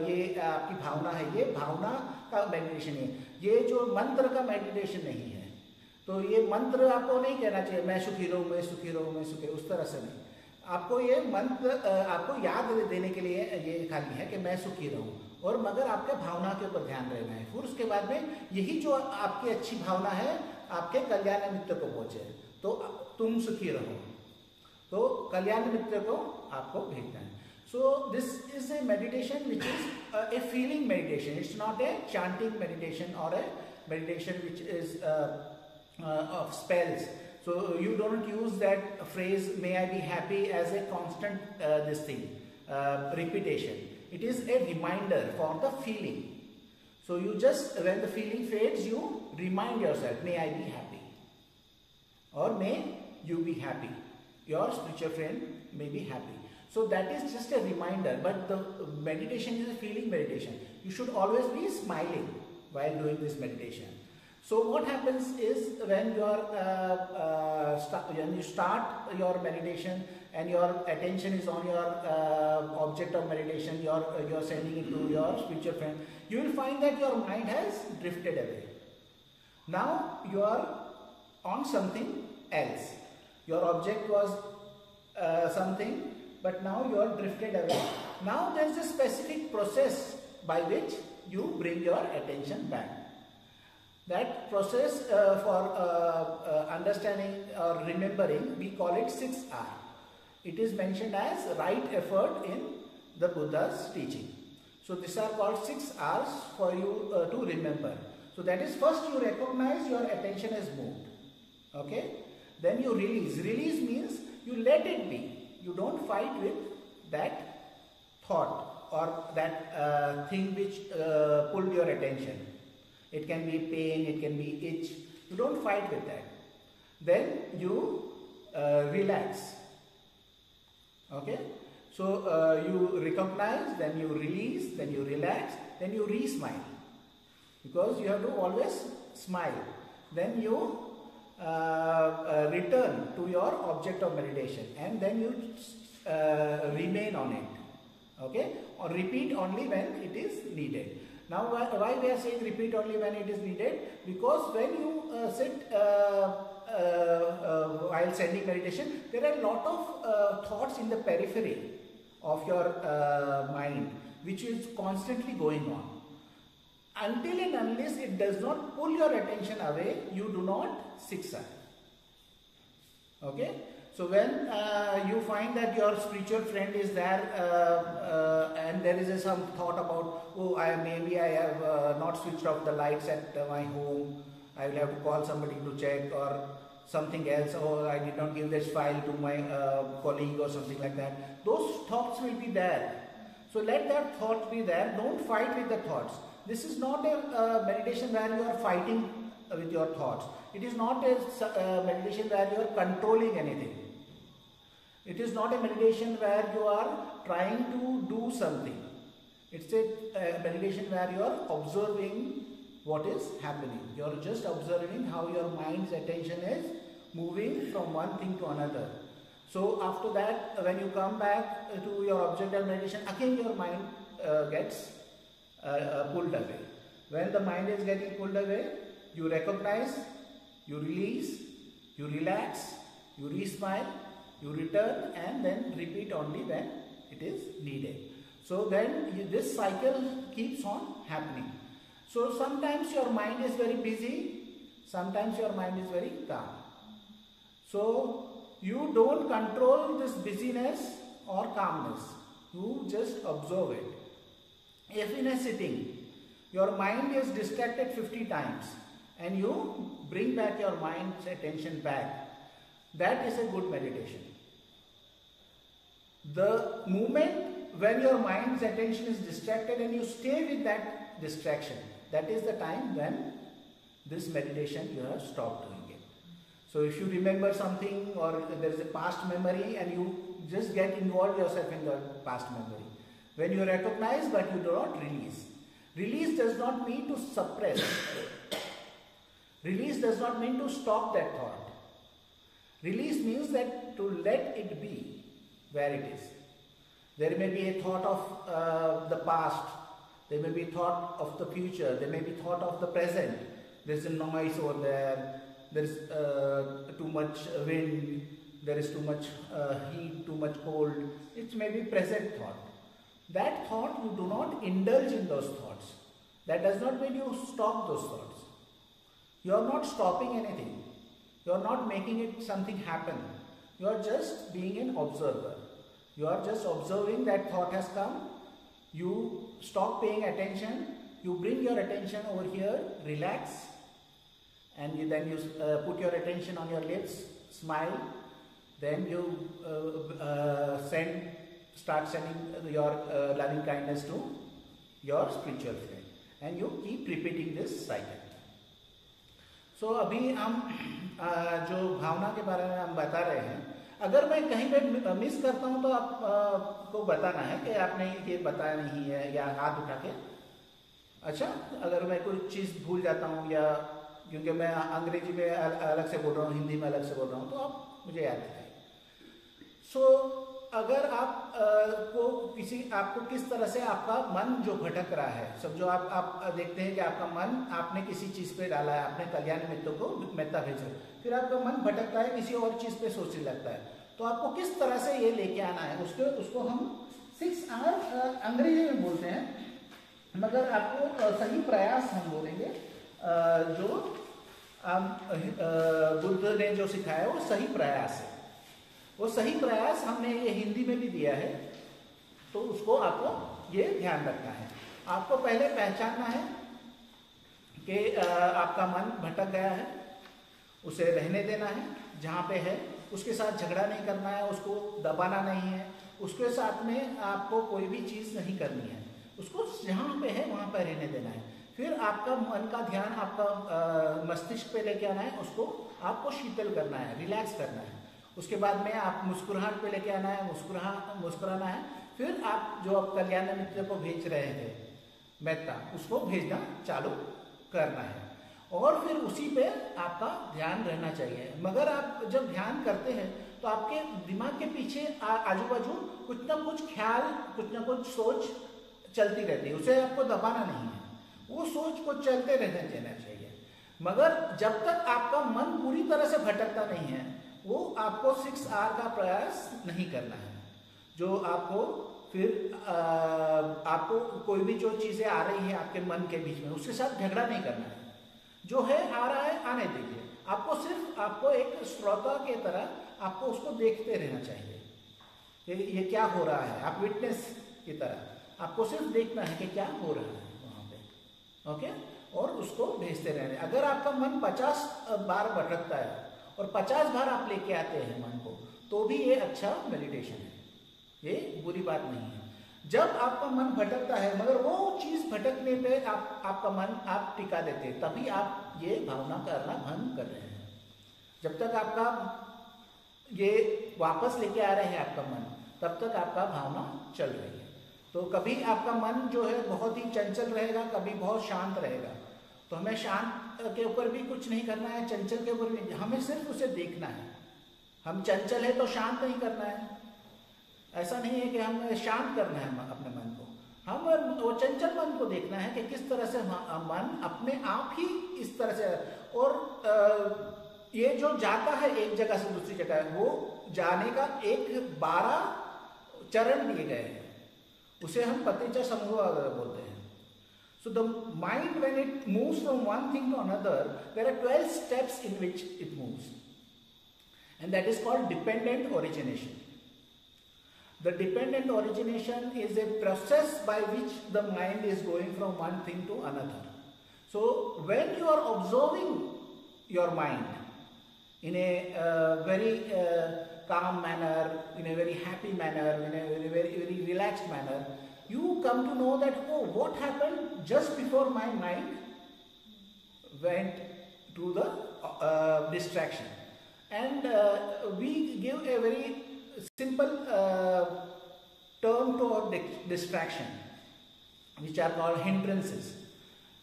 ये आपकी भावना है, ये भावना का मेडिटेशन है। ये जो मंत्र का मेडिटेशन नहीं है। तो ये मंत्र आपको नहीं कहना चाहिए, मैं सुखी रहूँ, मैं सुखी रहूँ, मैं सुखी उस तरह से नहीं। आपको ये मंत्र आपको याद देने के लिए ये खाली है कि मैं सुखी रहूँ। और मगर आपके भावना के ऊपर ध्यान रहना है। फिर उसके बाद में यही जो आपकी अच्छी भावना है आपके कल्याण मित्र को पहुँचे। तो तुम सुखी रहो। तो कल्याण मित्र को आपको भेजना है। So this is a meditation which is a feeling meditation it's not a chanting meditation और a meditation which is of spells don't use that phrase may i be happy as a constant uh, this thing uh, repetition. It is a reminder for the feeling so you just when the feeling fades you remind yourself may i be happy or may you be happy. Your spiritual friend may be happy. So that is just a reminder, but the meditation is a feeling meditation. You should always be smiling while doing this meditation. So what happens is when you are uh, uh, when you start your meditation and your attention is on your uh, object of meditation, you're you're sending it to your spiritual friend, you will find that your mind has drifted away. Now you are on something else. Your object was uh, something, but now you are drifted away. Now there is a specific process by which you bring your attention back. That process uh, for uh, uh understanding or remembering, we call it 6R. It is mentioned as right effort in the Buddha's teaching. So these are called 6 R's for you uh, to remember. So that is first you recognize your attention has moved. Okay? Then you release. Release means you let it be. You don't fight with that thought or that uh, thing which uh, pulled your attention. It can be pain it can be itch. You don't fight with that. Then you uh, relax. Okay? So uh, you recognize, then you release, then you relax, then you re-smile. Because you have to always smile. Then you uh, uh, return to your object of meditation and then you uh, remain on it. Okay? Or repeat only when it is needed. Now why we are saying repeat only when it is needed? Because when you uh, sit uh, while sending meditation, there are a lot of uh, thoughts in the periphery of your uh, mind which is constantly going on. Until and unless it does not pull your attention away, you do not 6R. Okay? So when uh, you find that your spiritual friend is there uh, uh, and there is a, some thought about, oh, I maybe I have uh, not switched off the lights at my home, I will have to call somebody to check or something else, or I did not give this file to my uh, colleague or something like that. Those thoughts will be there. So let that thought be there. Don't fight with the thoughts. This is not a meditation where you are fighting with your thoughts. It is not a meditation where you are controlling anything. It is not a meditation where you are trying to do something. It's a meditation where you are observing what is happening. You are just observing how your mind's attention is moving from one thing to another. So after that, when you come back to your object of meditation, again your mind uh, gets uh, uh, pulled away. When the mind is getting pulled away, you recognize, you release, you relax, you re-smile, you return and then repeat only when it is needed. So then you, this cycle keeps on happening. So sometimes your mind is very busy, sometimes your mind is very calm. So you don't control this busyness or calmness. You just observe it. If in a sitting, your mind is distracted 50 times and you bring back your mind's attention back, that is a good meditation. The moment when your mind's attention is distracted and you stay with that distraction, that is the time when this meditation you have stopped doing. So if you remember something or there is a past memory and you just get involved yourself in the past memory. When you recognize but you do not release. Release does not mean to suppress. <coughs> Release does not mean to stop that thought. Release means that to let it be where it is. There may be a thought of uh, the past, there may be thought of the future, there may be thought of the present. There's a noise over there, there's uh, too much wind, there is too much uh, heat, too much cold. It may be present thought. That thought you do not indulge in those thoughts. That does not mean you stop those thoughts. You are not stopping anything. You are not making it something happen. You are just being an observer. You are just observing that thought has come. You stop paying attention. You bring your attention over here, relax, and you, then you uh, put your attention on your lips, smile. Then you uh, uh, send, start sending your uh, loving kindness to your spiritual friend, and you keep repeating this cycle. So so, अभी हम जो भावना के बारे में हम बता रहे हैं अगर मैं कहीं पे मिस करता हूँ तो आपको बताना है कि आपने ये बताया नहीं है या हाथ उठा के अच्छा अगर मैं कोई चीज़ भूल जाता हूँ या क्योंकि मैं अंग्रेज़ी में अलग से बोल रहा हूँ हिंदी में अलग से बोल रहा हूँ तो आप मुझे याद दिलाए सो so, अगर आप आ, को किसी आपको किस तरह से आपका मन जो भटक रहा है सब जो आप आप देखते हैं कि आपका मन आपने किसी चीज़ पे डाला है आपने कल्याण मित्रों को मेहता भेजा फिर आपका मन भटकता है किसी और चीज़ पे सोचने लगता है तो आपको किस तरह से ये लेके आना है उसके उसको हम सिक्स आर अंग्रेज़ी में बोलते हैं मगर आपको सही प्रयास हम बोलेंगे जो बुद्ध ने जो सिखाया, वो सही प्रयास है। वो सही प्रयास हमने ये हिंदी में भी दिया है तो उसको आपको ये ध्यान रखना है। आपको पहले पहचानना है कि आपका मन भटक गया है, उसे रहने देना है, जहाँ पे है। उसके साथ झगड़ा नहीं करना है, उसको दबाना नहीं है। उसके साथ में आपको कोई भी चीज़ नहीं करनी है। उसको जहाँ पे है, वहाँ पर रहने देना है। फिर आपका मन का ध्यान आपका मस्तिष्क पे लेके आना है, उसको आपको शीतल करना है रिलैक्स करना है। उसके बाद में आप मुस्कुराहट पे लेके आना है, मुस्कुरा, मुस्कुराना है। फिर आप जो आप कल्याण मित्र को भेज रहे थे मेहता, उसको भेजना चालू करना है। और फिर उसी पे आपका ध्यान रहना चाहिए। मगर आप जब ध्यान करते हैं तो आपके दिमाग के पीछे आजू बाजू कुछ ना कुछ ख्याल, कुछ ना कुछ सोच चलती रहती है। उसे आपको दबाना नहीं है। वो सोच को चलते रहने देना चाहिए। मगर जब तक आपका मन पूरी तरह से भटकता नहीं है वो आपको सिक्स आर का प्रयास नहीं करना है। जो आपको फिर आ, आपको कोई भी जो चीज़ें आ रही है आपके मन के बीच में उसके साथ झगड़ा नहीं करना है। जो है आ रहा है आने दीजिए। आपको सिर्फ़ आपको एक श्रोता के तरह आपको उसको देखते रहना चाहिए। ये, ये क्या हो रहा है? आप विटनेस की तरह। आपको सिर्फ़ देखना है कि क्या हो रहा है। ओके? और उसको भेजते रहने अगर आपका मन पचास बार भटकता है और पचास बार आप लेके आते हैं मन को तो भी ये अच्छा मेडिटेशन है। ये बुरी बात नहीं है। जब आपका मन भटकता है, मगर वो चीज़ भटकने पे आप, आपका मन, आप टिका देते हैं, तभी आप ये भावना करना भंग कर रहे हैं। जब तक आपका ये वापस लेके आ रहे हैं आपका मन, तब तक आपका भावना चल रही है। तो कभी आपका मन जो है बहुत ही चंचल रहेगा, कभी बहुत शांत रहेगा। तो हमें शांत के ऊपर भी कुछ नहीं करना है, चंचल के ऊपर भी हमें सिर्फ़ उसे देखना है। हम चंचल है तो शांत नहीं करना है। ऐसा नहीं है कि हमें शांत करना है अपने मन को। हम वो चंचल मन को देखना है कि किस तरह से मन अपने आप ही इस तरह से और ये जो जाता है एक जगह से दूसरी जगह, वो जाने का एक बारह चरण दिए गए हैं। उसे हम पतिचा समूह बोलते हैं। So the mind when it move from one thing to another there are twelve steps in which it moves and that is called dependent origination the dependent origination is a process by which the mind is going from one thing to another so when you are observing your mind in a very calm manner, in a very happy manner, in a very, very, very relaxed manner, you come to know that, oh, what happened just before my mind went to the uh, distraction. And uh, we give a very simple uh, term to our distraction, which are called hindrances.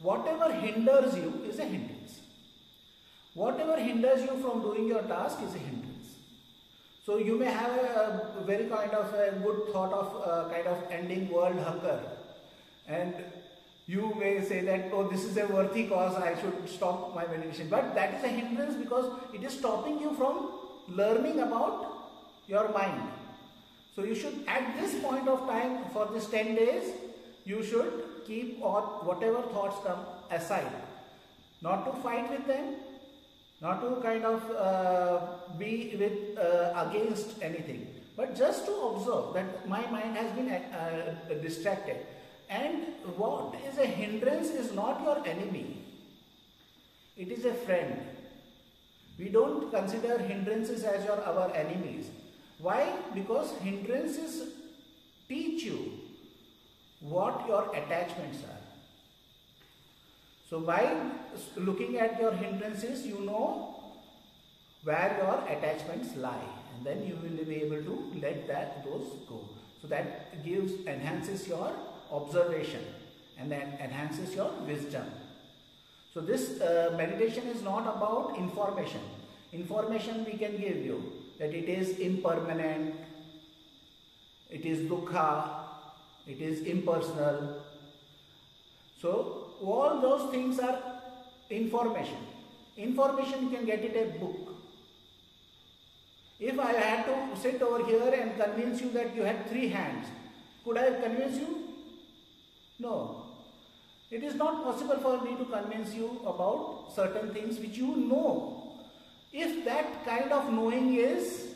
Whatever hinders you is a hindrance. Whatever hinders you from doing your task is a hindrance. So you may have a, very kind of a good thought of uh, kind of ending world hunger. And you may say that oh this is a worthy cause I should stop my meditation. But that is a hindrance because it is stopping you from learning about your mind. So you should at this point of time for this 10 days you should keep all whatever thoughts come aside. Not to fight with them not to kind of uh, be with uh, against anything but just to observe that my mind has been uh, distracted. And what is a hindrance is not your enemy. It is a friend. We don't consider hindrances as your our enemies. Why? Because hindrances teach you what your attachments are so by looking at your hindrances, you know where your attachments lie and then you will be able to let that those go. So that gives, enhances your observation and then enhances your wisdom. So this uh, meditation is not about information. Information we can give you that it is impermanent, it is dukkha, it is impersonal. So all those things are information. Information you can get it a book. If I had to sit over here and convince you that you had three hands, could I convince you? No. It is not possible for me to convince you about certain things which you know. If that kind of knowing is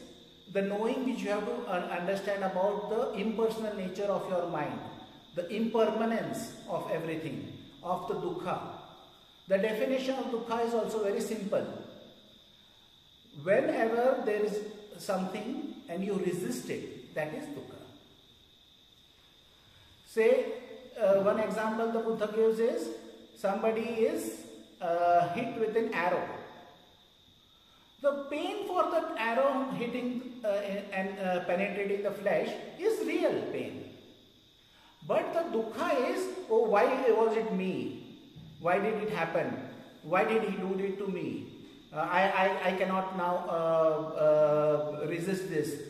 the knowing which you have to understand about the impersonal nature of your mind, the impermanence of everything, of the dukkha. The definition of dukkha is also very simple. Whenever there is something and you resist it, that is dukkha. Say, uh, one example the Buddha gives is somebody is uh, hit with an arrow. The pain for that arrow hitting uh, and uh, penetrating the flesh is real pain. But the dukkha is, oh, why was it me? Why did it happen? Why did he do it to me? Uh, I, I, I cannot now uh, uh, resist this.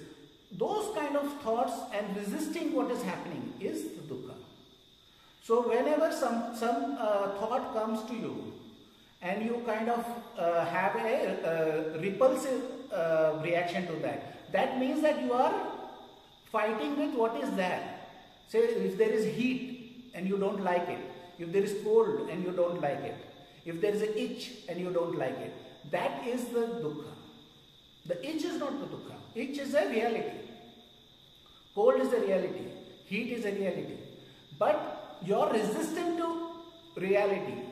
Those kind of thoughts and resisting what is happening is the dukkha. So whenever some, some uh, thought comes to you and you kind of uh, have a, repulsive uh, reaction to that, that means that you are fighting with what is there. Say if there is heat and you don't like it, if there is cold and you don't like it, if there is an itch and you don't like it, that is the dukkha. The itch is not the dukkha. Itch is a reality. Cold is a reality. Heat is a reality. But you're resistant to reality.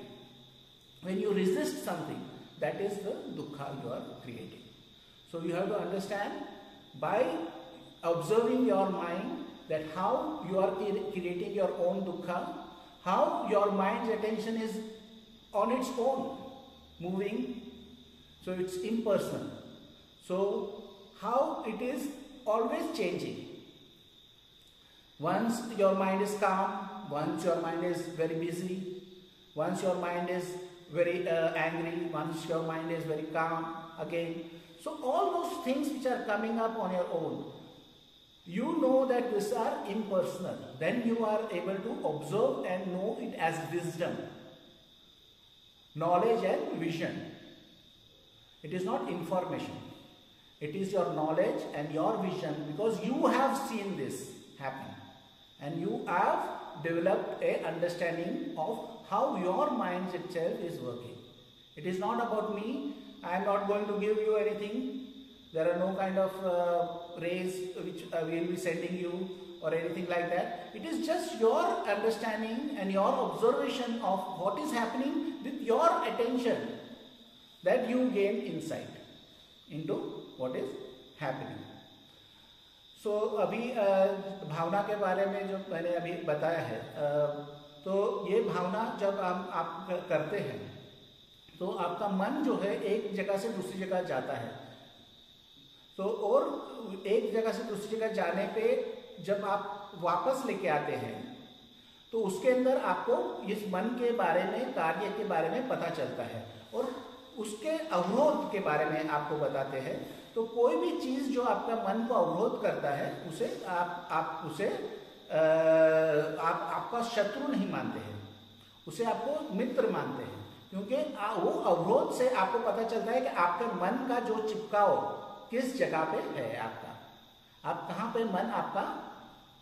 When you resist something, that is the dukkha you are creating. So you have to understand by observing your mind that how you are creating your own dukkha, how your mind's attention is on its own, moving, so it's impersonal. So how it is always changing. Once your mind is calm, once your mind is very busy, once your mind is very uh, angry, once your mind is very calm again. So all those things which are coming up on your own, you know that these are impersonal. Then you are able to observe and know it as wisdom, knowledge and vision. It is not information. It is your knowledge and your vision because you have seen this happen and you have developed a understanding of how your mind itself is working. It is not about me. I am not going to give you anything. There are no kind of uh, rays which uh, we will be sending you or anything like that. It is just your understanding and your observation of what is happening with your attention that you gain insight into what is happening. So so, अभी भावना के बारे में जो मैंने अभी बताया है तो ये भावना जब हम आप करते हैं तो आपका मन जो है एक जगह से दूसरी जगह जाता है तो और एक जगह से दूसरी जगह जाने पे जब आप वापस लेके आते हैं तो उसके अंदर आपको इस मन के बारे में कार्य के बारे में पता चलता है। और उसके अवरोध के बारे में आपको बताते हैं। तो कोई भी चीज़ जो आपका मन को अवरोध करता है उसे आप आप उसे आ, आप आपका शत्रु नहीं मानते हैं। उसे आपको मित्र मानते हैं। क्योंकि वो अवरोध से आपको पता चलता है कि आपके मन का जो चिपकाव किस जगह पे है आपका? आप कहाँ पे मन आपका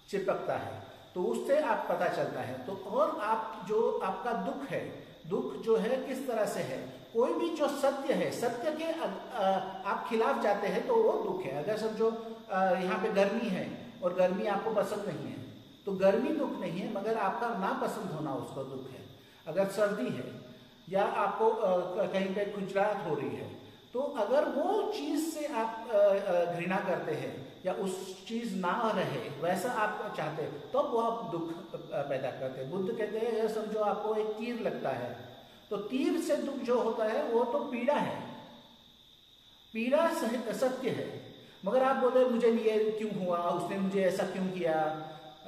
चिपकता है? तो उससे आप पता चलता है। तो और आप जो आपका दुख है, दुख जो है किस तरह से है? कोई भी जो सत्य है, सत्य के आप खिलाफ जाते हैं तो वो दुख है। अगर समझो यहाँ पे गर्मी है और गर्मी आपको पसंद नहीं है तो गर्मी दुख नहीं है, मगर आपका ना पसंद होना उसका दुख है। अगर सर्दी है या आपको कहीं पे खुजराहट हो रही है तो अगर वो चीज़ से आप घृणा करते हैं या उस चीज़ ना रहे वैसा आप चाहते तो वो आप दुख पैदा करते हैं। बुद्ध कहते हैं यह समझो आपको एक तीर लगता है। तो तीर से दुख जो होता है वो तो पीड़ा है। पीड़ा सत्य है। मगर आप बोलते मुझे ये क्यों हुआ? उसने मुझे ऐसा क्यों किया?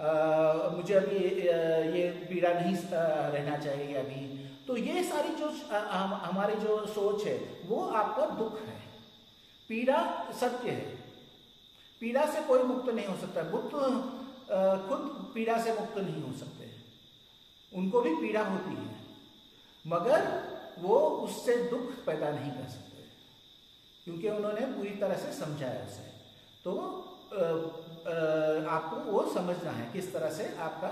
आ, मुझे अभी ये पीड़ा नहीं रहना चाहिए अभी। तो ये सारी जो हमारी जो सोच है, वो आपका दुख है। पीड़ा सत्य है। पीड़ा से कोई मुक्त नहीं हो सकता। बुद्ध खुद पीड़ा से मुक्त नहीं हो सकते। उनको भी पीड़ा होती है। मगर वो उससे दुख पैदा नहीं कर सकते। क्योंकि उन्होंने पूरी तरह से समझाया उसे। तो आपको वो समझना है, किस तरह से आपका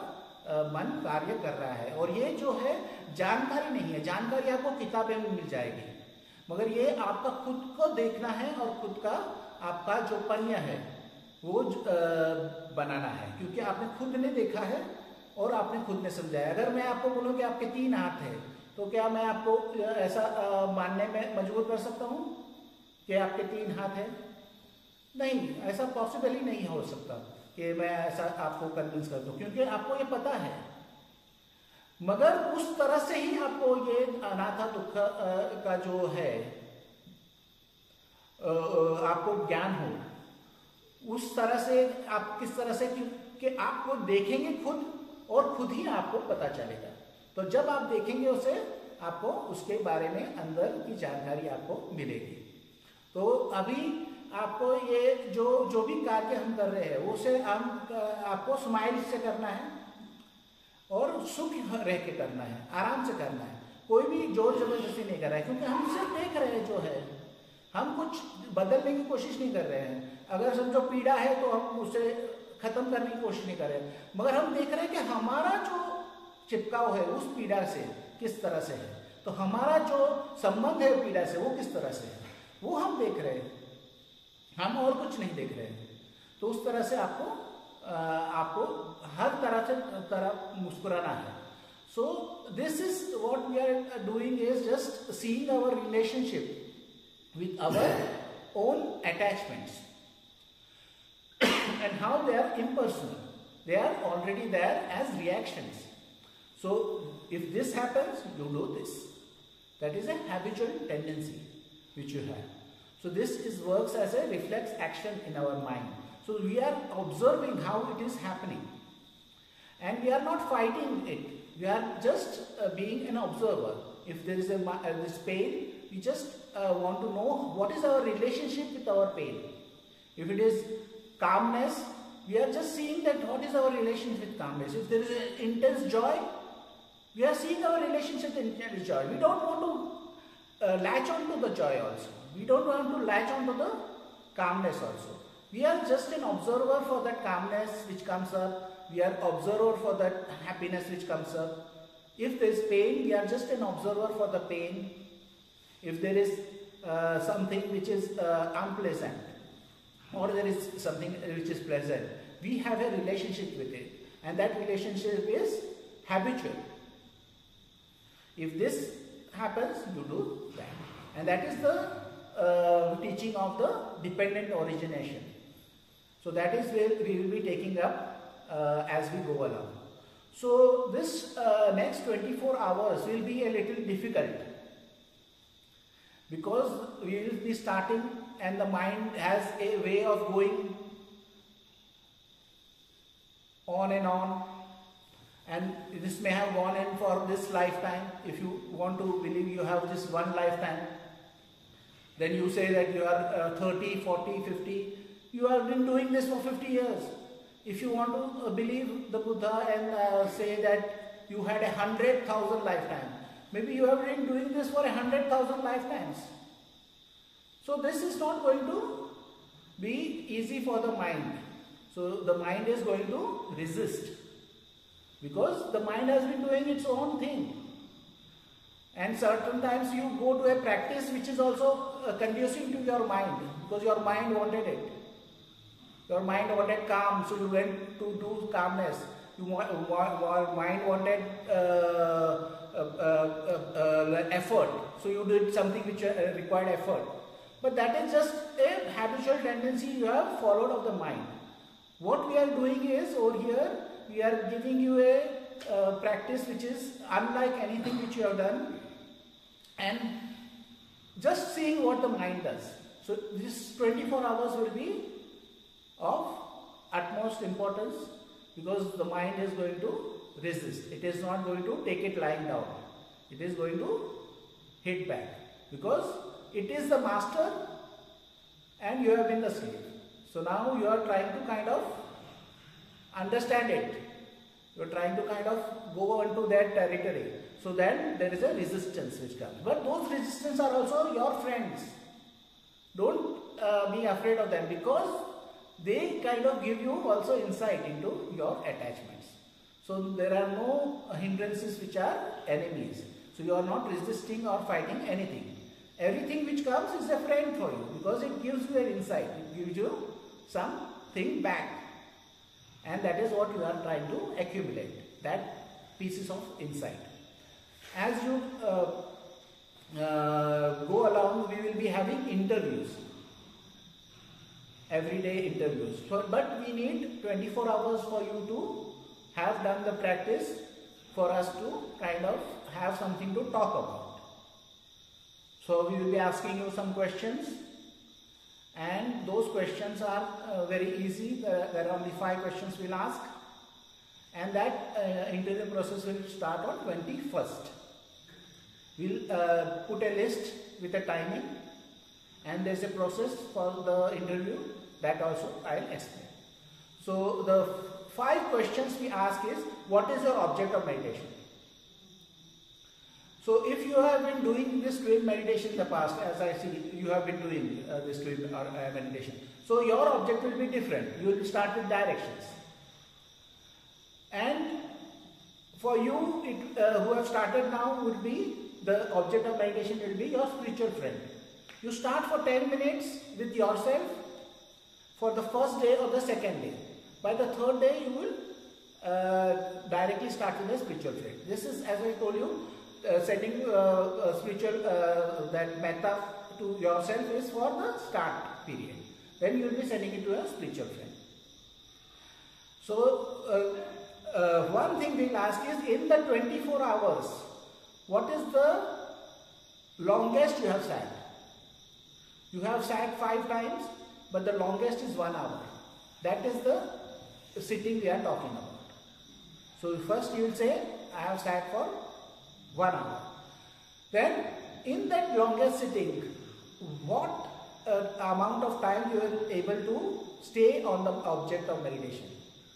मन कार्य कर रहा है। और ये जो है, जानकारी नहीं है। जानकारी आपको किताबें में मिल जाएगी। मगर ये आपका खुद को देखना है और खुद का आपका जो पन्य है, वो बनाना है। क्योंकि आपने खुद ने देखा है और आपने खुद ने समझाया। अगर मैं आपको बोलूँ कि आपके तीन हाथ है तो क्या मैं आपको ऐसा मानने में मजबूर कर सकता हूँ कि आपके तीन हाथ हैं? नहीं, ऐसा पॉसिबल ही नहीं हो सकता। कि मैं ऐसा आपको कन्विंस कर दूँ क्योंकि आपको ये पता है। मगर उस तरह से ही आपको ये अनाथा दुख का जो है आपको ज्ञान हो। उस तरह से आप किस तरह से कि, कि आपको देखेंगे खुद और खुद ही आपको पता चलेगा। तो जब आप देखेंगे उसे आपको उसके बारे में अंदर की जानकारी आपको मिलेगी। तो अभी आपको ये जो जो भी कार्य हम कर रहे हैं, उसे हम, आपको स्माइल से करना है और सुख रह के करना है, आराम से करना है। कोई भी ज़ोर ज़बरदस्ती नहीं कर रहा है, क्योंकि हम सिर्फ़ देख रहे हैं जो है। हम कुछ बदलने की कोशिश नहीं कर रहे हैं। अगर समझो पीड़ा है तो हम उसे खत्म करने की कोशिश नहीं कर रहे हैं। मगर हम देख रहे हैं कि हमारा जो चिपकाव है, उस पीड़ा से किस तरह से है? तो हमारा जो संबंध है पीड़ा से, वो किस तरह से है? वो हम देख रहे हैं। हम और कुछ नहीं देख रहे हैं। तो उस तरह से आपको आपको हर तरह से, तरह मुस्कुराना है। So this is what we are doing is just seeing our relationship with our own attachments and how they are impersonal they are already there as reactions so if this happens you do this that is habitual tendency which you have So this is works as a reflex action in our mind. So we are observing how it is happening. And we are not fighting it. We are just uh, being an observer. If there is a uh, this pain, we just uh, want to know what is our relationship with our pain. If it is calmness, we are just seeing that what is our relationship with calmness. If there is an intense joy, we are seeing our relationship with intense joy. We don't want to uh, latch on to the joy also. We don't want to latch on to the calmness also. We are just an observer for that calmness which comes up. We are observer for that happiness which comes up. If there is pain, we are just an observer for the pain. If there is uh, something which is uh, unpleasant or there is something which is pleasant, we have a relationship with it and that relationship is habitual. If this happens, you do that. And that is the uh, teaching of the dependent origination. So that is where we will be taking up uh, as we go along. So this uh, next 24 hours will be a little difficult because we will be starting and the mind has a way of going on and on and this may have gone in for this lifetime if you want to believe you have this one lifetime then you say that you are uh, 30, 40, 50. You have been doing this for 50 years. If you want to uh, believe the Buddha and uh, say that you had a hundred thousand lifetime, maybe you have been doing this for a hundred thousand lifetimes. So this is not going to be easy for the mind. So the mind is going to resist because the mind has been doing its own thing and certain times you go to a practice which is also uh, conducive to your mind because your mind wanted it. Your mind wanted calm so you went to do calmness. Your mind wanted uh, uh, uh, effort. So you did something which required effort. But that is just a habitual tendency you have followed of the mind. What we are doing is over here we are giving you a uh, practice which is unlike anything which you have done and just seeing what the mind does. So this 24 hours will be of utmost importance because the mind is going to resist. It is not going to take it lying down. It is going to hit back because it is the master and you have been the slave. So now you are trying to kind of understand it. You are trying to kind of go into that territory. So then there is a resistance which comes. But those resistance are also your friends. Don't uh, be afraid of them because they kind of give you also insight into your attachments. So there are no hindrances which are enemies. So you are not resisting or fighting anything. Everything which comes is a friend for you because it gives you an insight. It gives you something back. And that is what you are trying to accumulate. That pieces of insight as you uh, uh, go along, we will be having interviews, everyday interviews. So, but we need 24 hours for you to have done the practice for us to kind of have something to talk about. So we will be asking you some questions and those questions are uh, very easy. There, there, are only five questions we'll ask and that uh, interview process will start on 21st. We'll uh, put a list with a timing and there's a process for the interview that also I'll explain. So the five questions we ask is what is your object of meditation? So if you have been doing this TWIM meditation in the past, as I see you have been doing uh, this TWIM uh, meditation. So your object will be different. You will start with directions. And for you it, uh, who have started now would be the object of meditation will be your spiritual friend. You start for 10 minutes with yourself for the first day or the second day. By the third day you will uh, directly start with a spiritual friend. This is as I told you uh, sending uh, spiritual uh, that metta to yourself is for the start period. Then you will be sending it to a spiritual friend. So uh, uh, one thing we'll ask is in the 24 hours, what is the longest you have sat? You have sat five times, but the longest is one hour. That is the sitting we are talking about. So first you will say, I have sat for one hour. Then in that longest sitting, what uh, amount of time you are able to stay on the object of meditation?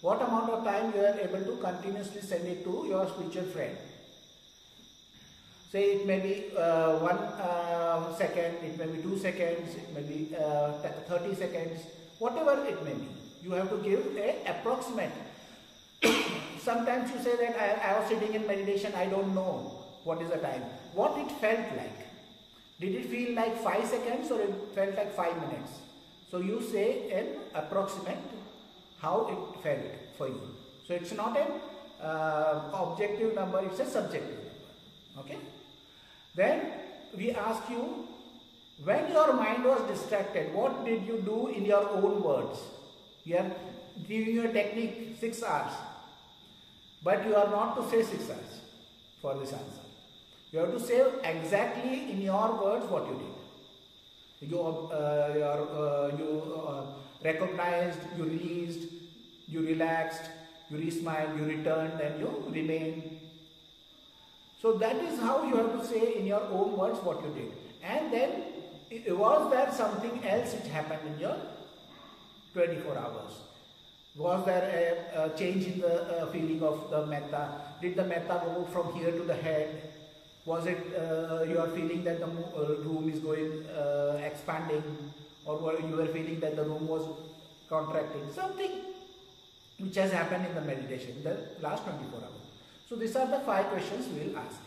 What amount of time you are able to continuously send it to your spiritual friend? Say it may be uh, one uh, second, it may be two seconds, it may be uh, 30 seconds, whatever it may be. You have to give a approximate. <coughs> Sometimes you say that I, I was sitting in meditation, I don't know what is the time. What it felt like. Did it feel like 5 seconds or it felt like 5 minutes? So you say an approximate how it felt for you. So it's not an uh, objective number, it's a subjective number. Okay? Then we ask you, when your mind was distracted, what did you do in your own words? We are giving you a technique 6 R's. But you are not to say 6 R's for this answer. You have to say exactly in your words what you did. You, uh, your, uh, you uh, recognized, you released, you relaxed, you re-smiled, you returned and you remained. So that is how you have to say in your own words what you did. And then was there something else which happened in your 24 hours? Was there a, a change in the uh, feeling of the metta? Did the metta go from here to the head? Was it uh, you are feeling that the uh, room is going uh, expanding or were you were feeling that the room was contracting? Something which has happened in the meditation the last 24 hours. So these are the five questions we will ask.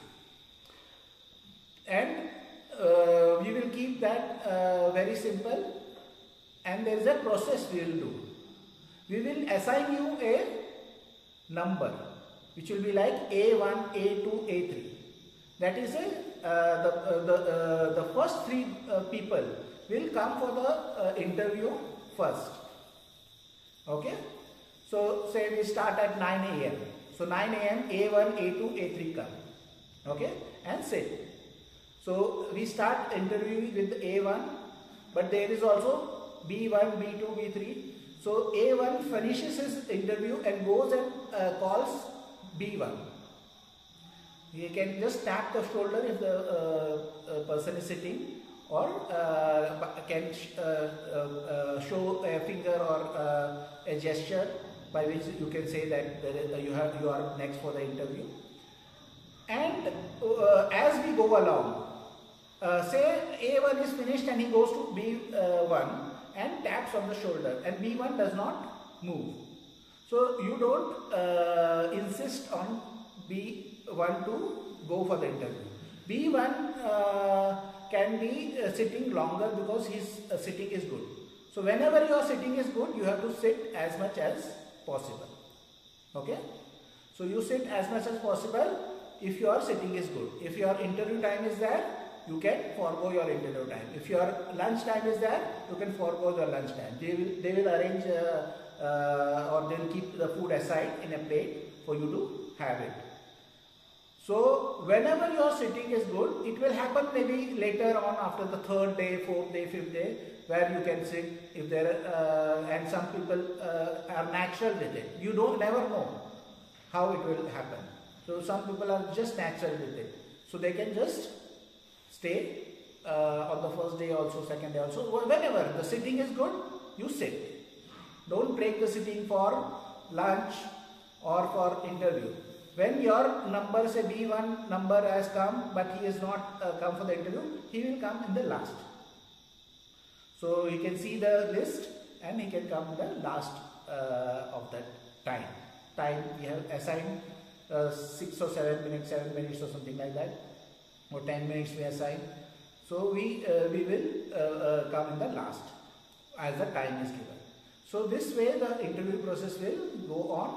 And uh, we will keep that uh, very simple and there is a process we will do. We will assign you a number which will be like A1, A2, A3. That is a, uh, the, uh, the, uh, the first three uh, people will come for the interview first. Okay. So say we start at 9 a.m. So 9 a.m. A1, A2, A3 come. Okay. And sit. So we start interviewing with A1 but there is also B1, B2, B3. So A1 finishes his interview and goes and uh, calls B1. You can just tap the shoulder if the uh, person is sitting or uh, can sh uh, uh, show a finger or uh, a gesture by which you can say that you have you are next for the interview. And as we go along, say A1 is finished and he goes to B1 and taps on the shoulder and B1 does not move. So you don't insist on B1 to go for the interview. B1 uh, can be uh, sitting longer because his uh, sitting is good. So whenever your sitting is good, you have to sit as much as possible. Okay? So you sit as much as possible if your sitting is good. If your interview time is there, you can forego your interview time. If your lunch time is there, you can forego your lunch time. They will, they will arrange uh, uh, or they will keep the food aside in a plate for you to have it. So whenever your sitting is good, it will happen maybe later on after the third day, fourth day, fifth day, where you can sit if there uh, and some people uh, are natural with it. You don't never know how it will happen. So some people are just natural with it. So they can just stay uh, on the first day also second day also whenever the sitting is good you sit. Don't break the sitting for lunch or for interview. When your number say b1 number has come but he is not uh, come for the interview he will come in the last so he can see the list and he can come the last uh, of that time. Time we have assigned uh, 6 or 7 minutes 7 minutes or something like that. Or 10 minutes we assign. So we uh, we will uh, uh, come in the last as the time is given. So this way the interview process will go on.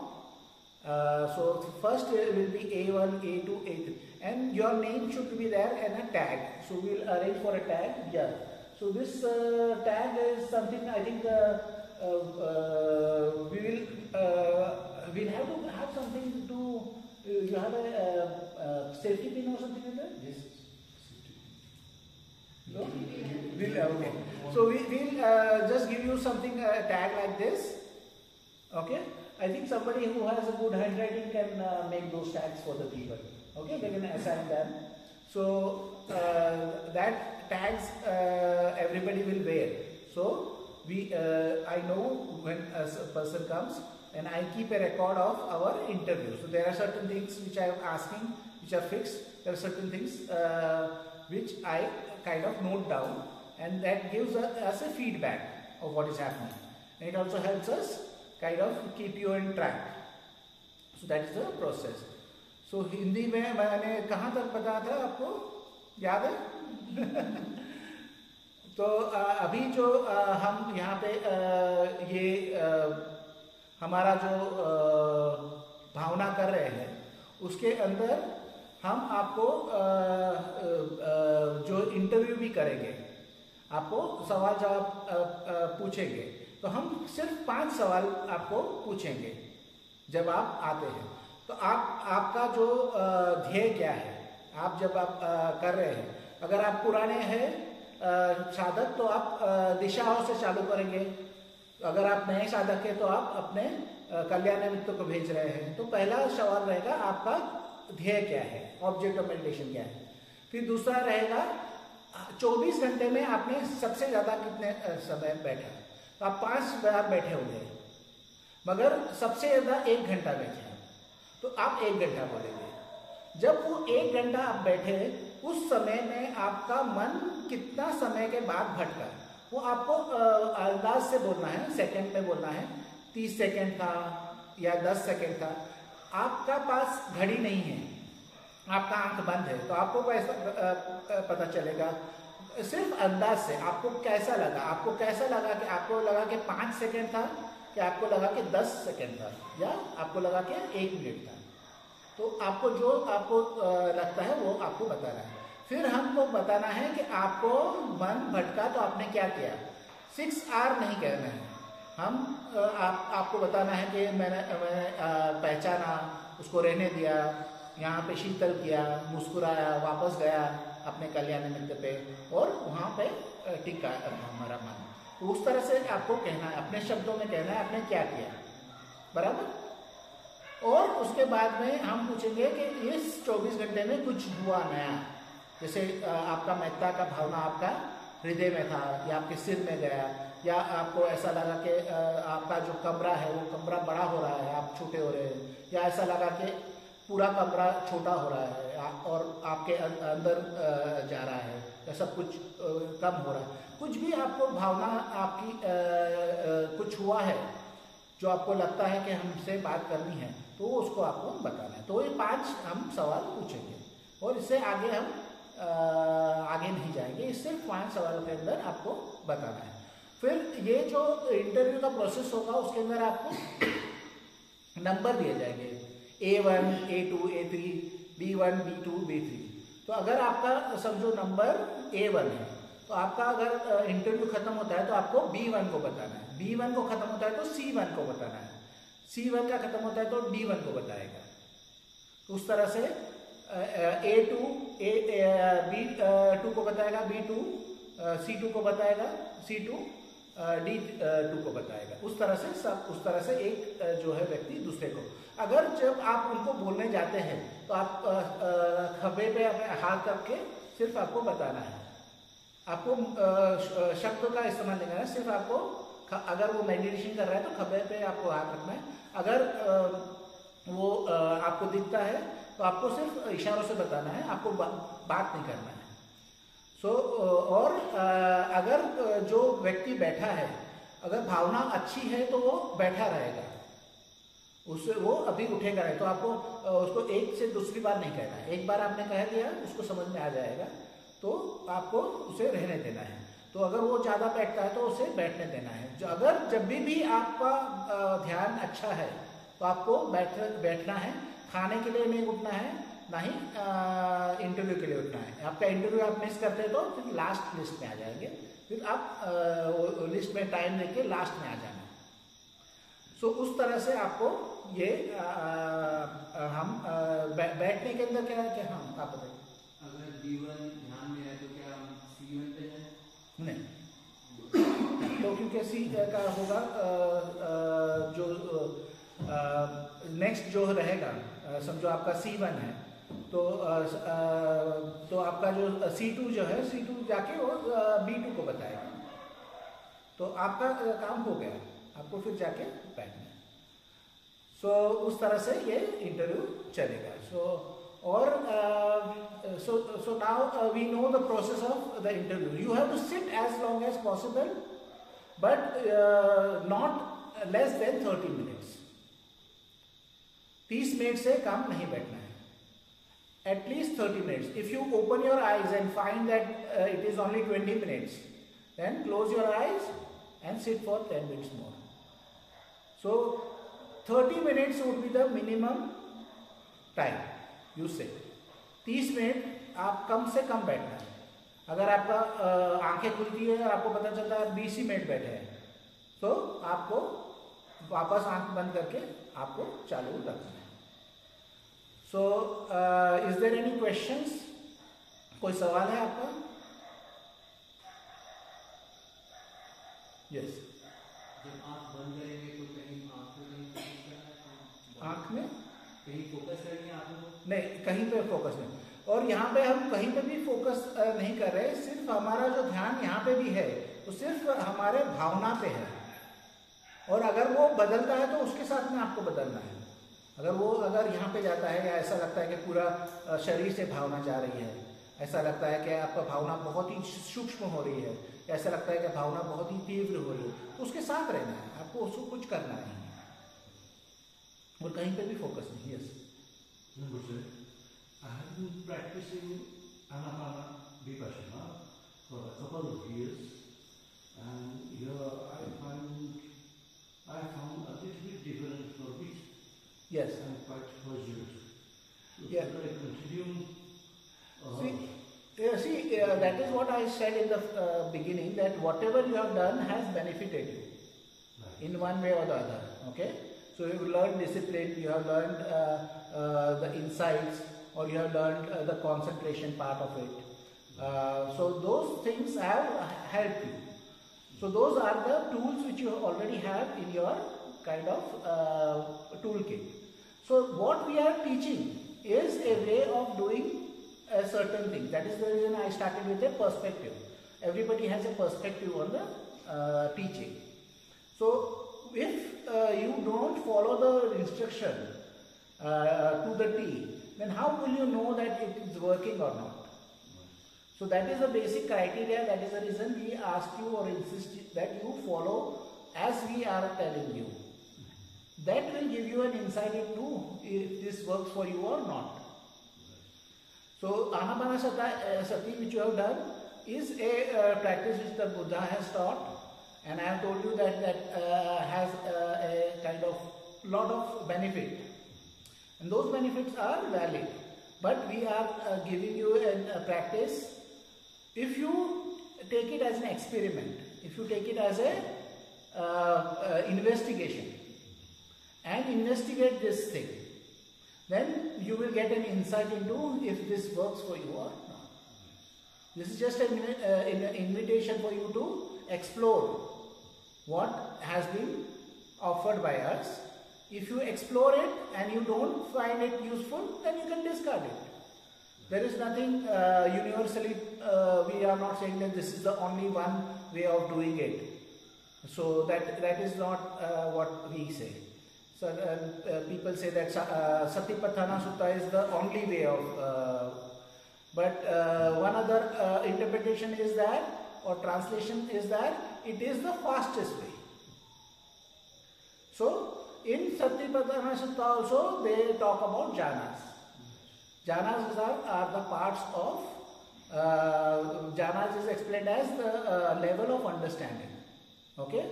Uh, so first will be A1, A2, A3 and your name should be there and a tag. So we will arrange for a tag here. So this uh, tag is something I think uh, uh, uh, we will uh, we'll have to have something to you have a, safety pin or something like that. Yes. No? We'll, okay. So we will just give you something a tag like this. Okay. I think somebody who has a good handwriting can uh, make those tags for the people. Okay, they can assign them. So uh, that tags uh, everybody will wear. So we, uh, I know when a person comes and I keep a record of our interview. So there are certain things which I am asking, which are fixed. There are certain things uh, which I kind of note down, and that gives us a feedback of what is happening. And it also helps us kind of keep you in track. So that is the process. So Hindi में मैंने कहाँ तक बताया था आपको याद है <laughs> तो अभी जो हम यहाँ पे ये हमारा जो भावना कर रहे हैं, उसके अंदर हम आपको जो इंटरव्यू भी करेंगे, आपको सवाल जवाब पूछेंगे। तो हम सिर्फ़ पाँच सवाल आपको पूछेंगे, जब आप आते हैं। तो आप, आपका जो ध्येय क्या है? आप जब आप कर रहे हैं अगर आप पुराने हैं साधक तो आप दिशाओं से चालू करेंगे। अगर आप नए साधक हैं तो आप अपने कल्याण मित्र को भेज रहे हैं। तो पहला सवाल रहेगा, आपका ध्येय क्या है? ऑब्जेक्ट ऑफ़ मेडिटेशन क्या है? फिर दूसरा रहेगा 24 घंटे में आपने सबसे ज़्यादा कितने समय बैठा? तो आप पाँच बार बैठे होंगे, मगर सबसे ज़्यादा एक घंटा बैठे तो आप एक घंटा बोलेंगे। जब वो एक घंटा आप बैठे उस समय में आपका मन कितना समय के बाद भटका वो आपको अंदाज से बोलना है सेकंड में बोलना है, तीस सेकंड था या दस सेकंड था। आपका पास घड़ी नहीं है, आपका आँख बंद है तो आपको कैसा पता चलेगा? सिर्फ़ अंदाज से आपको कैसा लगा? आपको कैसा लगा कि आपको लगा कि पाँच सेकेंड था, कि आपको लगा कि दस सेकेंड था, या आपको लगा कि एक मिनट था? तो आपको जो आपको लगता है वो आपको बताना है। फिर हमको बताना है कि आपको मन भटका तो आपने क्या किया? सिक्स आर नहीं कहना है। हम आप, आपको बताना है कि मैंने मैंने पहचाना उसको रहने दिया यहाँ पे शीतल किया मुस्कुराया वापस गया अपने कल्याण मित्र पे और वहाँ पे टिका हमारा मन। तो उस तरह से आपको कहना है अपने शब्दों में कहना है आपने क्या किया? बराबर? और उसके बाद में हम पूछेंगे कि इस 24 घंटे में कुछ हुआ नया। जैसे आपका मेहता का भावना आपका हृदय में था, या आपके सिर में गया, या आपको ऐसा लगा कि आपका जो कमरा है, वो कमरा बड़ा हो रहा है, आप छोटे हो रहे हैं, या ऐसा लगा कि पूरा कमरा छोटा हो रहा है और आपके अंदर जा रहा है, या सब कुछ कम हो रहा है। कुछ भी आपको भावना आपकी कुछ हुआ है, जो आपको लगता है कि हमसे बात करनी है तो उसको आपको हम बताना है। तो ये पाँच हम सवाल पूछेंगे। और इससे आगे हम आगे नहीं जाएँगे। इस सिर्फ़ पाँच सवालों के अंदर आपको बताना है। फिर ये जो इंटरव्यू का प्रोसेस होगा, उसके अंदर आपको नंबर दिए जाएँगे। A one A two A three B one B two B three तो अगर आपका समझो नंबर ए वन है तो आपका अगर इंटरव्यू खत्म होता है तो आपको बी वन को बताना है। बी वन को खत्म होता है तो सी वन को बताना है। सी वन का खत्म होता है तो डी वन को बताएगा। तो उस तरह से A two, A B two को बताएगा, बी टू सी टू को बताएगा, सी टू डी टू को बताएगा। उस तरह से सब, उस तरह से एक जो है व्यक्ति दूसरे को। अगर जब आप उनको बोलने जाते हैं तो आप खबे पे हाथ करके सिर्फ़ आपको बताना है। आपको शब्द का इस्तेमाल नहीं करना है सिर्फ़ आपको अगर वो मेडिटेशन कर रहा है तो खबे पे आपको हाथ रखना है। अगर वो आपको दिखता है तो आपको सिर्फ़ इशारों से बताना है आपको बात नहीं करना है। सो so, और अगर जो व्यक्ति बैठा है अगर भावना अच्छी है तो वो बैठा रहेगा। उससे वो अभी उठेगा तो आपको उसको एक से दूसरी बार नहीं कहना है। एक बार आपने कह दिया उसको समझ में आ जाएगा। तो आपको उसे रहने देना है। तो अगर वो ज़्यादा बैठता है तो उसे बैठने देना है। जो अगर जब भी भी आपका ध्यान अच्छा है तो आपको बैठ बैठना है। खाने के लिए नहीं उठना है ना ही इंटरव्यू के लिए उठना है। आपका इंटरव्यू आप मिस करते हैं तो फिर लास्ट लिस्ट में आ जाएँगे। फिर आप आ, लिस्ट में टाइम लेके लास्ट में आ जाना। सो उस तरह से आपको ये आ, आ, हम आ, बैठने के अंदर क्या है क्या हम आप बताइए। अगर जीवन ध्यान में है तो क्या हम सी पे नहीं। तो क्योंकि सी का होगा जो नेक्स्ट जो रहेगा समझो आपका सी वन है तो तो आपका जो सी टू जो है सी टू जाके वो बी टू को बताएगा। तो आपका काम हो गया आपको फिर जाके बैठना सो उस तरह से ये इंटरव्यू चलेगा। So so, और सो सो now we know the process of the interview you have to sit as long as possible but not less than thirty minutes तीस मिनट से कम नहीं बैठना है at least 30 minutes. If you open your eyes and find that uh, it is only 20 minutes, then close your eyes and sit for 10 minutes more. So 30 minutes would be the minimum time You say. 30 minute आप कम से कम बैठना है। अगर आपका आँखें खुलती है और आपको पता चलता है बीस ही मिनट बैठे हैं तो आपको वापस आँख बंद करके आपको चालू रखना है। So is there any questions कोई सवाल है आपका? यस जब आँख बंद करेंगे तो कहीं आँख में आँख में कहीं फोकस करेंगे आँख में नहीं, कहीं पे फोकस नहीं। और यहाँ पे हम कहीं पे भी फोकस नहीं कर रहे, सिर्फ़ हमारा जो ध्यान यहाँ पे भी है तो सिर्फ़ हमारे भावना पे है। और अगर वो बदलता है तो उसके साथ में आपको बदलना है। अगर वो अगर यहाँ पे जाता है, या ऐसा लगता है कि पूरा शरीर से भावना जा रही है, ऐसा लगता है कि आपका भावना बहुत ही सूक्ष्म हो रही है, ऐसा लगता है कि भावना बहुत ही तीव्र हो रही है तो उसके साथ रहना है, आपको उसको कुछ करना नहीं है। और कहीं पर भी फोकस नहीं yes I have been practicing Anapana Vipassana for a couple of years and here I find I found a little bit different for which Yes. I'm quite puzzled. So Yeah. should I continue? Uh, See, yeah, see uh, that is what I said in the uh, beginning that whatever you have done has benefited you right. in one way or the other. Okay, so you have learned discipline, you have learned uh, uh, the insights, or you have learned uh, the concentration part of it. Uh, so those things have helped you. So those are the tools which you already have in your kind of uh, toolkit. So what we are teaching is a way of doing a certain thing. That is the reason I started with a perspective. Everybody has a perspective on the uh, teaching. So if uh, you don't follow the instruction uh, to the T, then how will you know that it is working or not? So that is the basic criteria. That is the reason we ask you or insist that you follow as we are telling you. That will give you an insight into if this works for you or not. So Anapanasati which you have done is a uh, practice which the Buddha has taught and I have told you that that uh, has uh, a kind of lot of benefit. And those benefits are valid. But we are uh, giving you a, a practice. If you take it as an experiment if you take it as a uh, uh, investigation and investigate this thing then you will get an insight into if this works for you or not. This is just an, uh, an invitation for you to explore what has been offered by us. If you explore it and you don't find it useful, then you can discard it. There is nothing uh, universally, uh, we are not saying that this is the only one way of doing it. So that, that is not uh, what we say. So uh, uh, people say that uh, Satipatthana Sutta is the only way of, uh, but one other interpretation is that, or translation is that, it is the fastest way. So in Satipatthana Sutta also they talk about jhanas. Jhanas are, are the parts of, uh, jhanas is explained as the uh, level of understanding. Okay?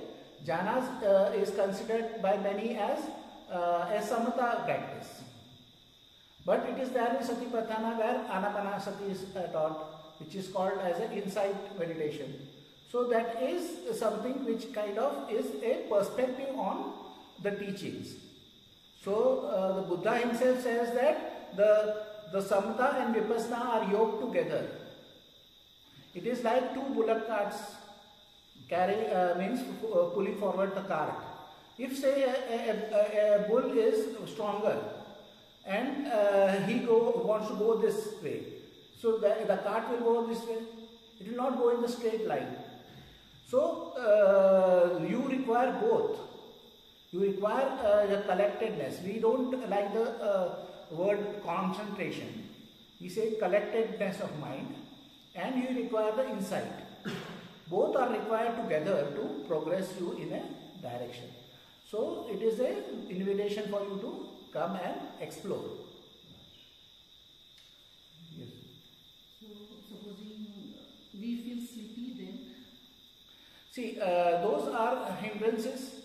Jhanas uh, is considered by many as uh, a samatha practice. But it is there in Satipatthana where Anapanasati is uh, taught, which is called as an insight meditation. So that is something which kind of is a perspective on the teachings. So uh, the Buddha himself says that the, the samatha and vipassana are yoked together. It is like two bullock carts carry uh, means uh, pulling forward the cart. If say a, a, a, a bull is stronger and uh, he go wants to go this way, so the, the cart will go this way. It will not go in the straight line. So uh, you require both. You require uh, the collectedness. We don't like the uh, word concentration. We say collectedness of mind, and you require the insight. Both are required together to progress you in a direction. So it is a invitation for you to come and explore. Yes. So, supposing uh, we feel sleepy, then See, uh, those are hindrances.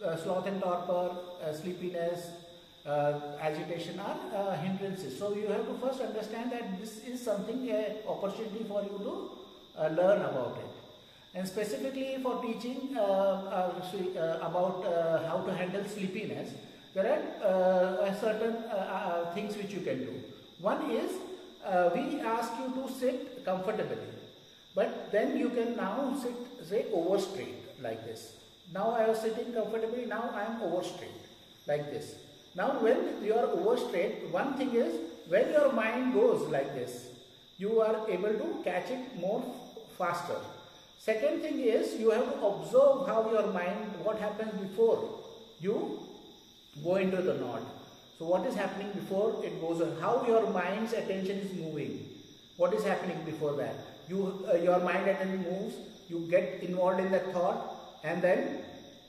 Uh, sloth and torpor, uh, sleepiness, uh, agitation are uh, hindrances. So you have to first understand that this is something a opportunity for you to uh, learn about it. And specifically for teaching about how to handle sleepiness, there are certain things which you can do. One is we ask you to sit comfortably. But then you can now sit, say, over straight like this. Now I was sitting comfortably, now I am over straight like this. Now when you are over straight, one thing is when your mind goes like this, you are able to catch it more faster. Second thing is you have to observe how your mind, what happens before you go into the knot. So what is happening before it goes on? How your mind's attention is moving. What is happening before that? You, uh, your mind attention moves. You get involved in that thought, and then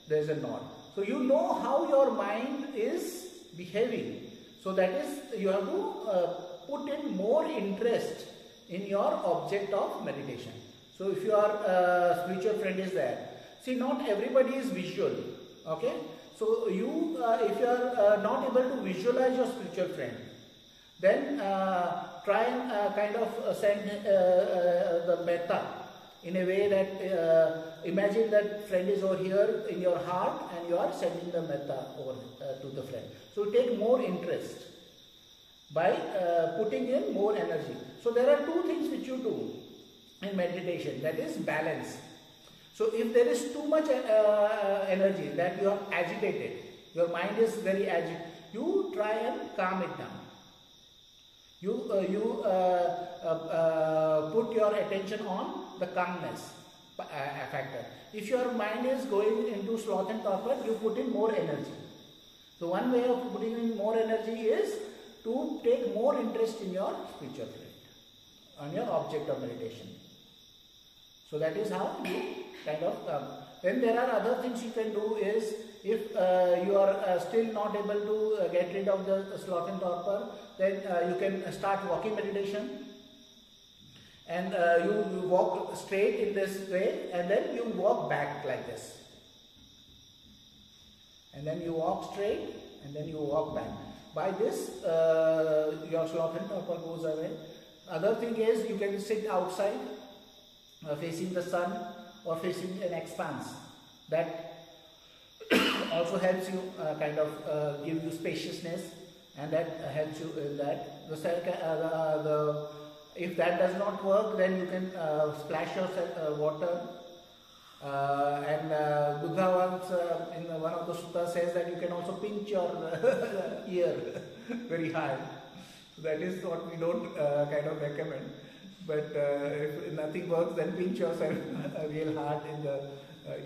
there is a nod. So you know how your mind is behaving. So that is you have to uh, put in more interest in your object of meditation. So if your uh, spiritual friend is there, see not everybody is visual. Okay. So you, uh, if you are uh, not able to visualize your spiritual friend, then uh, try and uh, kind of uh, send uh, uh, the metta in a way that imagine that friend is over here in your heart and you are sending the metta over to the friend. So take more interest by putting in more energy. So there are two things which you do in meditation that is balance. So if there is too much energy that you are agitated, your mind is very agitated, you try and calm it down. You, uh, you uh, uh, uh, put your attention on the calmness uh, factor. If your mind is going into sloth and torpor, you put in more energy. So one way of putting in more energy is to take more interest in your spiritual friend, on your object of meditation. So that is how you kind of come. Then there are other things you can do is if uh, you are uh, still not able to uh, get rid of the, sloth and torpor, then uh, you can start walking meditation. And uh, you, you walk straight in this way and then you walk back like this. And then you walk straight and then you walk back. By this, uh, your sloth and torpor goes away. Other thing is you can sit outside facing the sun or facing an expanse. That also helps you uh, kind of uh, give you spaciousness and that helps you in that. The, uh, the, If that does not work, then you can uh, splash yourself uh, water. Uh, and Buddha once in one of the suttas says that you can also pinch your <laughs> ear <laughs> very high. That is what we don't kind of recommend. But if nothing works, then pinch yourself <laughs> real hard in the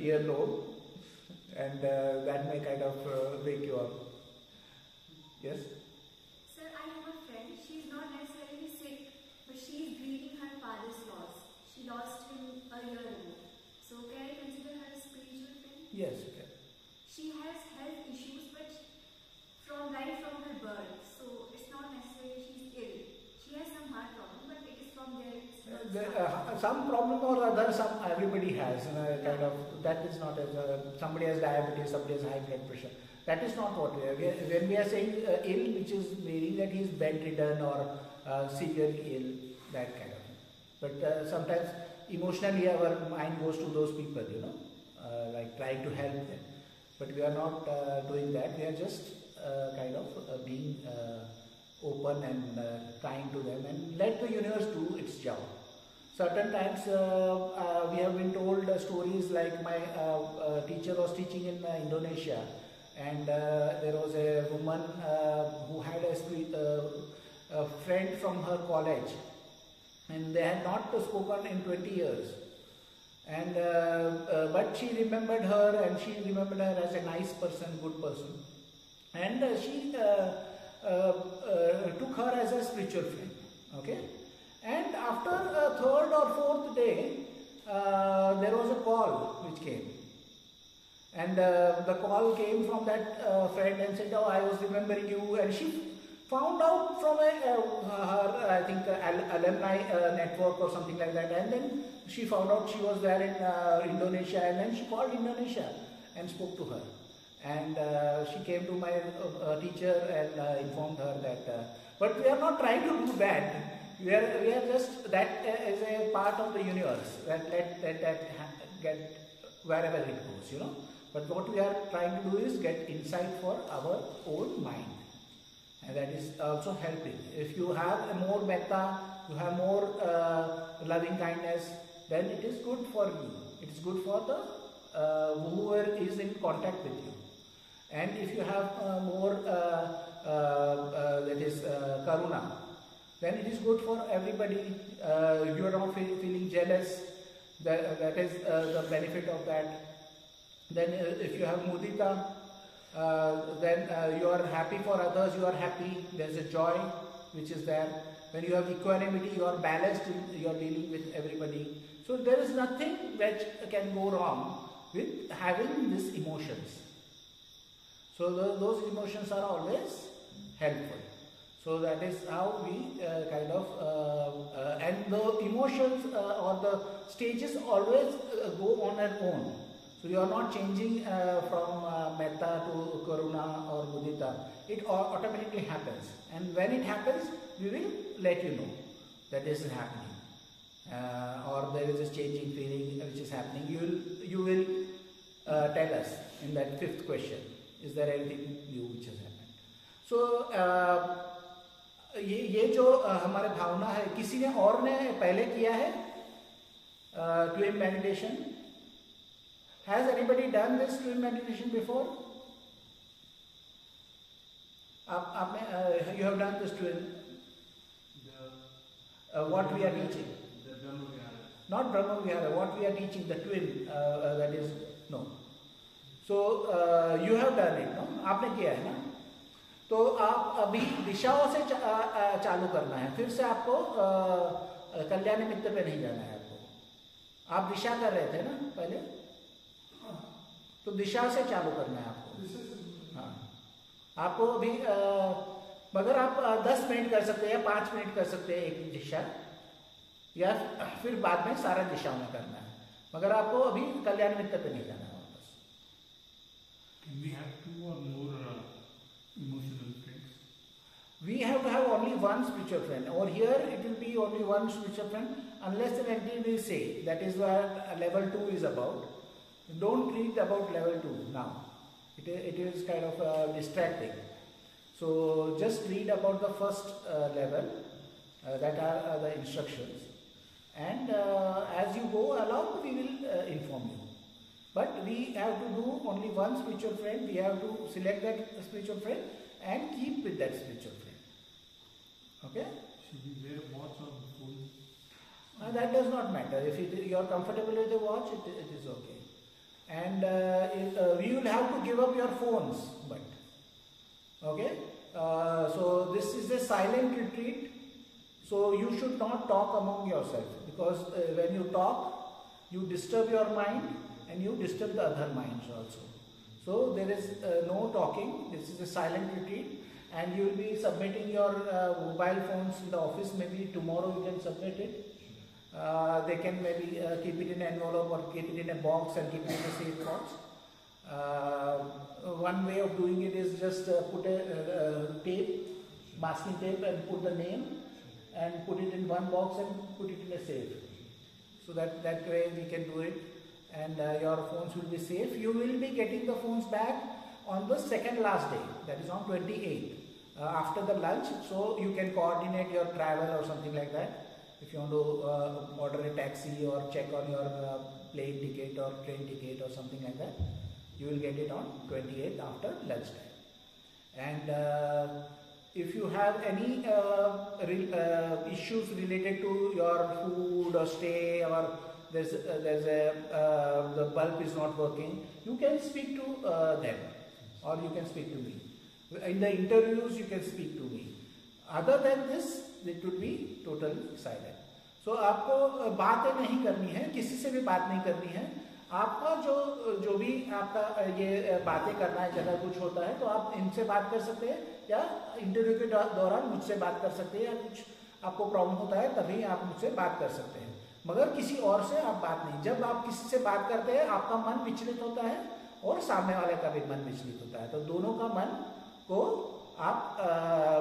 ear lobe, and uh, that may kind of uh, wake you up. Yes. Sir, I have a friend. She's not necessarily sick, but she's grieving her father's loss. She lost him a year ago. So can I consider her a spiritual friend? Yes. Okay. She has health issues, but from right from her birth. So it's not necessarily she's ill. She has some heart problem, but it is from there. It's Uh, some- uh, problem or other, some everybody has. You know, kind of that is not as uh, somebody has diabetes, somebody has high blood pressure. That is not what we are. When we are saying uh, ill, which is meaning that he is bedridden or uh, severely ill, that kind of. But uh, sometimes emotionally our mind goes to those people, you know, uh, like trying to help them. But we are not uh, doing that. We are just uh, kind of uh, being uh, open and uh, kind to them and let the universe do its job. Certain times uh, uh, we have been told uh, stories like my uh, uh, teacher was teaching in uh, Indonesia. And there was a woman who had a, a friend from her college. And they had not spoken in 20 years. And but she remembered her and she remembered her as a nice person good person. And she took her as a spiritual friend. Okay and after a third or fourth day uh, there was a call which came. And uh, the call came from that uh, friend and said oh i was remembering you. And she found out from a, uh, her i think uh, alumni uh, network or something like that. And then she found out she was there in uh, indonesia. And then she called indonesia and spoke to her. And uh, she came to my uh, uh, teacher and uh, informed her that uh, but we are not trying to do that we are we are just that uh, a part of the universe that let that, that get wherever it goes you know. But what we are trying to do is get insight for our own mind. And that is also helping. If you have a more metta you have more uh, loving kindness then it is good for you. It is good for the uh, whoever is in contact with you. And if you have uh, more uh, uh, that is karuna then it is good for everybody uh, you are not feel, feeling jealous. That, that is uh, the benefit of that. Then uh, if you have mudita uh, then you are happy for others you are happy. There's a joy which is there. When you have equanimity you are balanced you are dealing with everybody. So there is nothing which can go wrong with having these emotions. So tho- those emotions are always helpful so that is how we uh, kind of uh, uh, and the emotions uh, or the stages always uh, go on their own so you are not changing uh, from uh, metta to karuna or mudita. It automatically happens. And when it happens, we will let you know that this is happening. Or there is a changing feeling which is happening. You will, you will tell us in that fifth question. Is there anything new which has happened? So ये ये जो हमारे भावना है, किसी ने और ने पहले किया है? TWIM meditation. Has anybody done this TWIM meditation before? आप आप में you have done this TWIM what we are teaching not Brahma Vihara what we are teaching the TWIM that is no so you have done it आपने किया है ना? तो आप अभी दिशाओं से चा, आ, आ, चालू करना है। फिर से आपको कल्याण मित्र पे नहीं जाना है आपको। आप दिशा कर रहे थे ना पहले? तो दिशा से चालू करना है आपको। हाँ। आपको अभी मगर आप दस मिनट कर सकते हैं या पाँच मिनट कर सकते हैं एक दिशा। या फिर बाद में सारा दिशाओं में करना है। मगर आपको अभी कल्याण मित्र पे नहीं जाना है वापस। We have to have only one spiritual friend. Over here, it will be only one spiritual friend, unless and until we say that is what level two is about. Don't read about level two now. It is, it is kind of uh, distracting. So just read about the first uh, level, Uh, that are uh, the instructions. And uh, as you go along, we will uh, inform you. But we have to do only one spiritual friend. We have to select that spiritual friend and keep with that spiritual friend. Okay? Should we wear a watch or phone? Uh, that does not matter. If it, you are comfortable with the watch, it, it is okay. And uh, it, uh, we will have to give up your phones, but okay. Uh, so this is a silent retreat. So you should not talk among yourself because uh, when you talk, you disturb your mind and you disturb the other minds also. So there is uh, no talking. This is a silent retreat, and you will be submitting your uh, mobile phones in the office. Maybe tomorrow you can submit it. Uh, they can maybe uh, keep it in an envelope or keep it in a box and keep it in a safe box. Uh, one way of doing it is just uh, put a uh, tape, masking tape, and put the name, and put it in one box and put it in a safe. So that that way we can do it, and your phones will be safe. You will be getting the phones back on the second last day, that is on 28th, uh, after the lunch. So you can coordinate your travel or something like that. If you want to uh, order a taxi or check on your uh, plane ticket or train ticket or something like that, you will get it on 28th after lunchtime. And uh, if you have any uh, re- uh, issues related to your food or stay or there's there's a the bulb is not working, you can speak to them or you can speak to me. In the interviews, you can speak to me. Other than this, it would be totally silent. So uh, बातें नहीं करनी है किसी से भी बात नहीं करनी है आपका जो जो भी आपका ये बातें करना है जगह कुछ होता है तो आप इनसे बात कर सकते हैं या इंटरव्यू के दौरान मुझसे बात कर सकते हैं या कुछ आपको प्रॉब्लम होता है तभी आप मुझसे बात कर सकते हैं मगर किसी और से आप बात नहीं जब आप किसी से बात करते हैं आपका मन विचलित होता है और सामने वाले का भी मन विचलित होता है तो दोनों का मन को आप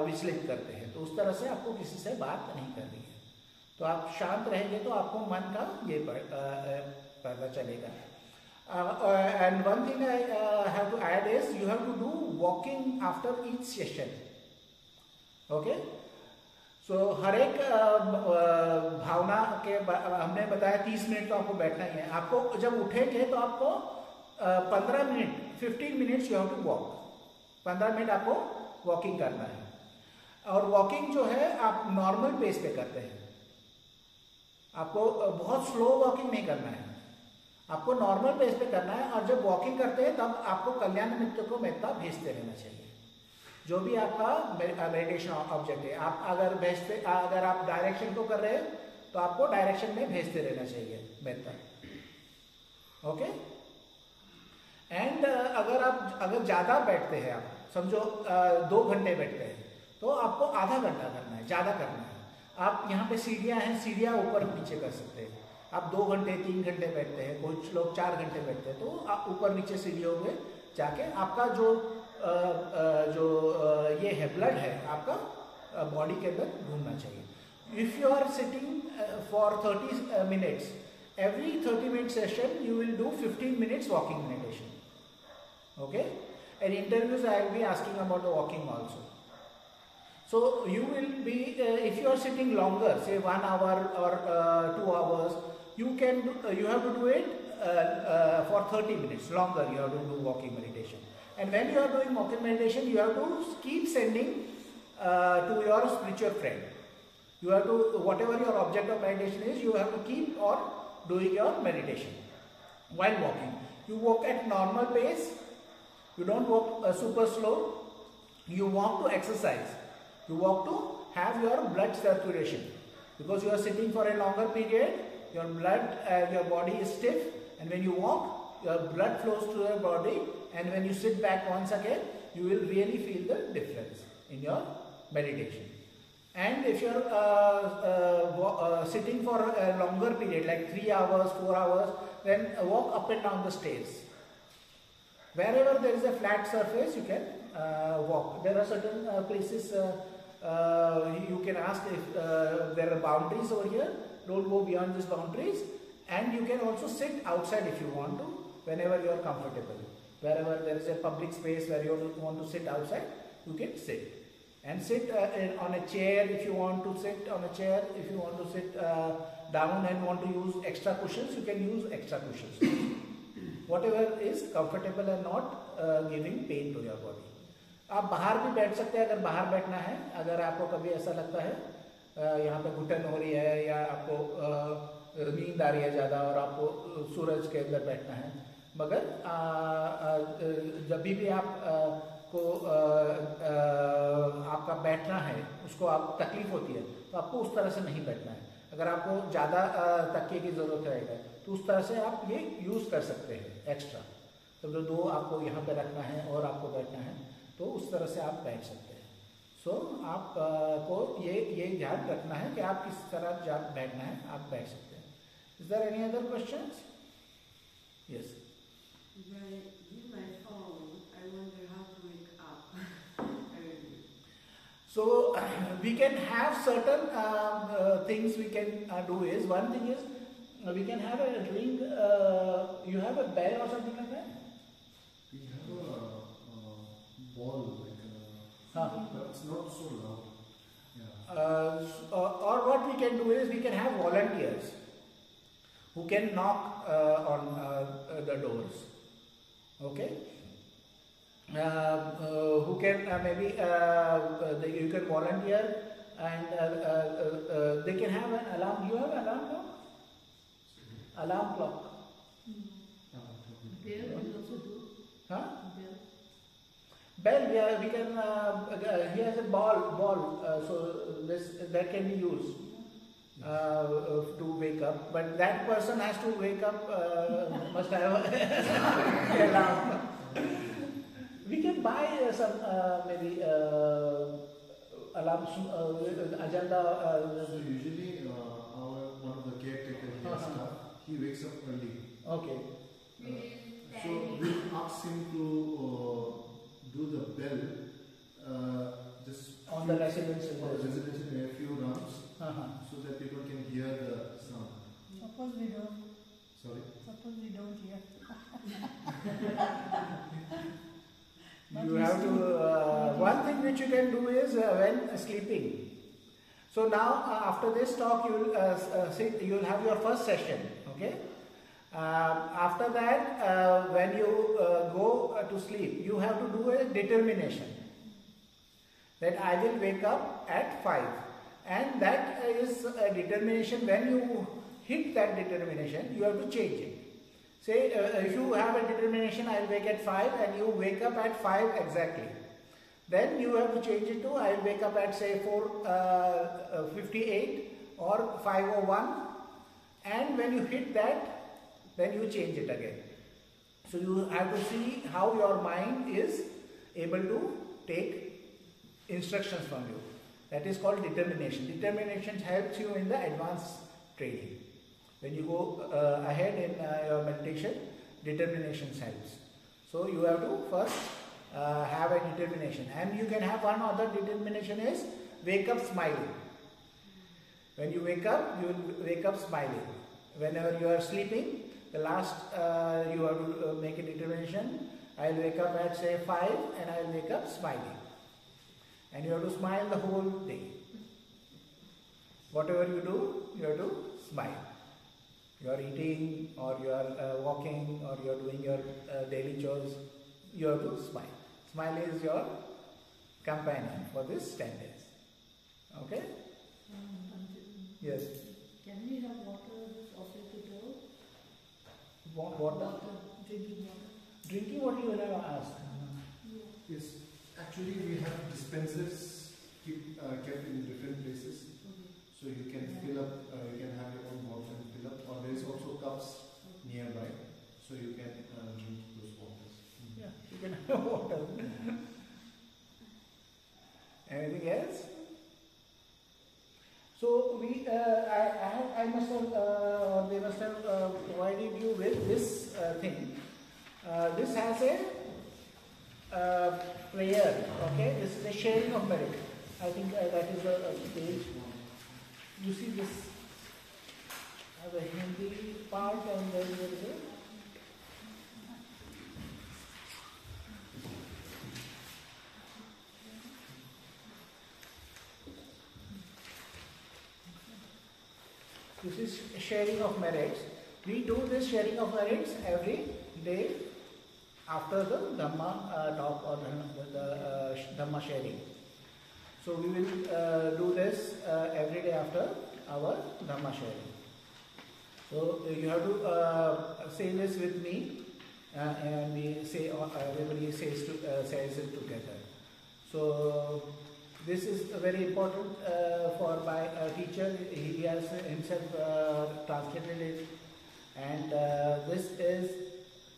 विचलित करते हैं। तो उस तरह से आपको किसी से बात नहीं करनी है। तो आप शांत रहेंगे तो आपको मन का ये पता चलेगा। And one thing I have to add is you have to do walking after each session okay so हर एक भावना के हमने बताया तीस मिनट तो आपको बैठना ही है। आपको जब उठेंगे तो आपको पंद्रह minute fifteen minutes you have to walk पंद्रह मिनट आपको वॉकिंग करना है। और वॉकिंग जो है, आप नॉर्मल पेस पे करते हैं। आपको बहुत स्लो वॉकिंग नहीं करना है। आपको नॉर्मल पेस पे करना है और जब वॉकिंग करते हैं, तब आपको कल्याण मित्र को मेहता भेजते रहना चाहिए। जो भी आपका मेडिटेशन ऑब्जेक्ट है, आप अगर भेजते अगर आप डायरेक्शन को कर रहे हैं तो आपको डायरेक्शन में भेजते रहना चाहिए मेहता ओके एंड अगर आप, अगर ज़्यादा बैठते हैं आप समझो दो घंटे बैठते हैं। तो आपको आधा घंटा करना है ज़्यादा करना है। आप यहाँ पे सीढ़ियाँ हैं सीढ़ियाँ ऊपर नीचे कर सकते हैं। आप दो घंटे तीन घंटे बैठते हैं कुछ लोग चार घंटे बैठते हैं तो आप ऊपर नीचे सीढ़ियों में जाके आपका जो अ, अ, जो अ, ये है ब्लड है आपका बॉडी के अंदर घूमना चाहिए। If you are sitting for thirty minutes every 30 minute session you will do 15 minutes walking meditation okay? And interviews i will be asking about the walking also. So you will be uh, if you are sitting longer say one hour or uh, two hours you can do, uh, you have to do it uh, uh, for 30 minutes longer you have to do walking meditation. And when you are doing walking meditation you have to keep sending uh, to your spiritual friend. You have to whatever your object of meditation is you have to keep on doing your meditation while walking. You walk at normal pace you don't walk uh, super slow. You walk to exercise. You walk to have your blood circulation. Because you are sitting for a longer period your blood uh, your body is stiff and when you walk your blood flows to your body and when you sit back once again you will really feel the difference in your meditation. And if you're uh, uh, uh, sitting for a longer period like 3 hours 4 hours then walk up and down the stairs wherever there is a flat surface you can uh, walk. There are certain uh, places uh, uh, you can ask if uh, there are boundaries over here. Don't go beyond these boundaries. And you can also sit outside if you want to whenever you are comfortable. Wherever there is a public space where you want to sit outside you can sit. And sit uh, on a chair if you want to sit on a chair. If you want to sit down and want to use extra cushions you can use extra cushions whatever is comfortable and not uh, giving pain to your body. आप बाहर भी बैठ सकते हैं अगर बाहर बैठना है अगर आपको कभी ऐसा लगता है यहाँ पे घुटन हो रही है या आपको नींद आ रही है ज़्यादा और आपको सूरज के अंदर बैठना है मगर आ, आ, जब भी भी आप आ, को आ, आ, आपका बैठना है उसको आप तकलीफ़ होती है तो आपको उस तरह से नहीं बैठना है। अगर आपको ज़्यादा तकिए की ज़रूरत रहेगा तो उस तरह से आप ये यूज़ कर सकते हैं एक्स्ट्रा तो जो दो आपको यहाँ पे रखना है और आपको बैठना है तो उस तरह से आप बैठ सकते हैं। सो so, आप आ, को ये ये ध्यान रखना है कि आप किस तरह जा बैठना है आप बैठ सकते हैं। Is there any other question yes. So <clears throat> we can have certain um, uh, things we can uh, do is one thing is uh, we can have a ring. Uh, you have a bell or something like that. We have a, a ball like a, Huh. but it's not so loud. Yeah. Uh, or, what we can do is we can have volunteers who can knock uh, on uh, uh, the doors. Okay. Uh, uh, who can uh, maybe uh, uh, they, you can volunteer and uh, uh, uh, uh, they can have an alarm. You have an alarm clock? Alarm clock. Okay. We also do. Huh? There. Bell, yeah, we can. Uh, uh, he has a ball, ball. Uh, so this that can be used uh, uh, to wake up. But that person has to wake up. Uh, must have a <laughs> alarm. We can buy uh, some uh, maybe uh, alarms, uh, agenda. Uh, So usually uh, our one of the caretaker here <laughs> Uh-huh. Staff, he wakes up early. okay. Uh, so we ask him to uh, do the bell uh, just On the residential. on the residential a few rounds Uh-huh. so that people can hear the sound. Suppose we don't, Sorry. suppose we don't hear. <laughs> You have to. Uh, one thing which you can do is uh, when sleeping. So now uh, after this talk, you will uh, uh, sit. You will have your first session. Okay. Uh, after that, uh, when you uh, go uh, to sleep, you have to do a determination that I will wake up at five, and that is a determination. When you hit that determination, you have to change it. Say uh, if you have a determination, I'll wake at 5 and you wake up at 5 exactly. Then you have to change it to I'll wake up at say 4 uh, uh, 58 or 501 and when you hit that, then you change it again. So you have to see how your mind is able to take instructions from you. That is called determination. Determination helps you in the advanced training. When you go uh, ahead in uh, your meditation, determination helps. So you have to first uh, have a determination, and you can have one other determination is wake up smiling. When you wake up, you will wake up smiling. Whenever you are sleeping, the last uh, you have to uh, make a determination. I'll wake up at say five, and I'll wake up smiling. And you have to smile the whole day. Whatever you do, you have to smile. You are eating, or you are uh, walking, or you are doing your uh, daily chores. You have to smile. Smile is your companion for this ten days. Okay? Yes. Can we have water of it at all? Want water? Drinking water. Drinking water you will have asked. Yes, actually we have dispensers keep, uh, kept in different places. So you can fill up, uh, you can have your own bottle and fill up, or there is also cups nearby, so you can uh, drink those waters. Yeah, you can have <laughs> water. <laughs> Anything else? So we, uh, I, I, have, I must have, uh, they must have uh, provided you with this uh, thing. Uh, this has a uh, prayer. Okay, this is a sharing of merit. I think that is the page. You see this has a Hindi part and then there is a This is sharing of merits. We do this sharing of merits every day after the Dhamma uh, talk or the, uh, Dhamma sharing. So we will uh, do this uh, every day after our Dhamma sharing. So uh, you have to uh, say this with me, and we say everybody says to, says it together. So this is very important uh, for my uh, teacher. He has himself uh, translated it, and uh, this is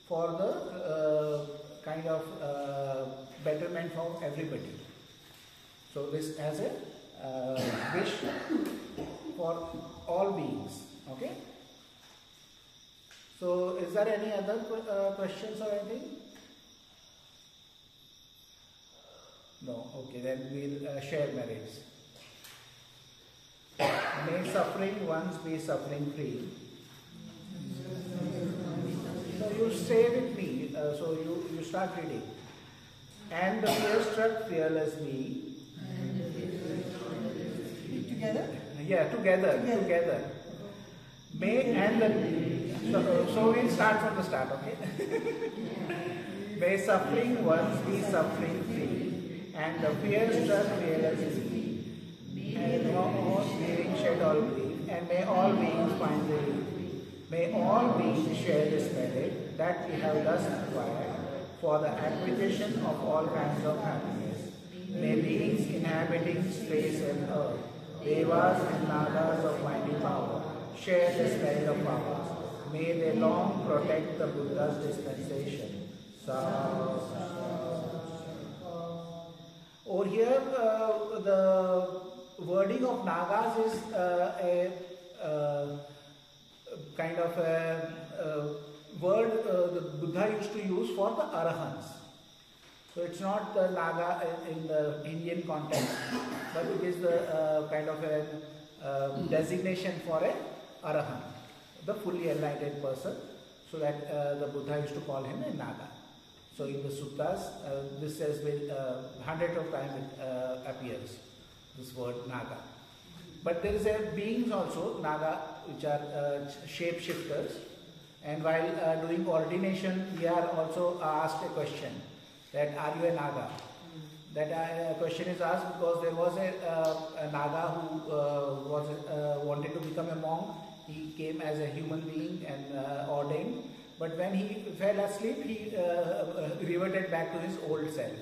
for the kind of betterment for everybody. So this as a wish for all beings. Okay. So is there any other uh, questions or anything? No. Okay. Then we'll uh, share merits. May suffering once be suffering free. So you say with me. Uh, so you you start reading. And the fear struck fearless me. Together? Yeah, together, Together. together. May and the so, so we'll start from the start, okay? <laughs> May suffering once be suffering free, and the fear struck fearless me. And all beings shed all grief, and may all beings find relief. May all beings share this merit that we have thus acquired for the acquisition of all kinds of happiness. May beings inhabiting space and earth, devas and nagas of mighty power, share this merit of ours. May they long protect the Buddha's dispensation. Sa- Over here, uh, the wording of Nagas is uh, a uh, kind of a, uh word the Buddha used to use for the Arahants. So it's not the Naga in- the Indian context, but it is the kind of a designation for a Arahant, the fully enlightened person. So that the Buddha used to call him a Naga. So in the suttas, uh, this has been uh, hundred of times it uh, appears, this word Naga. But there is a beings also, Naga, which are uh, shape shifters. And while uh, doing ordination, we are also asked a question that are you a Naga? That uh, question is asked because there was a, uh, a Naga who uh, was uh, wanted to become a monk. He came as a human being and ordained. But when he fell asleep, he uh, uh, reverted back to his old self.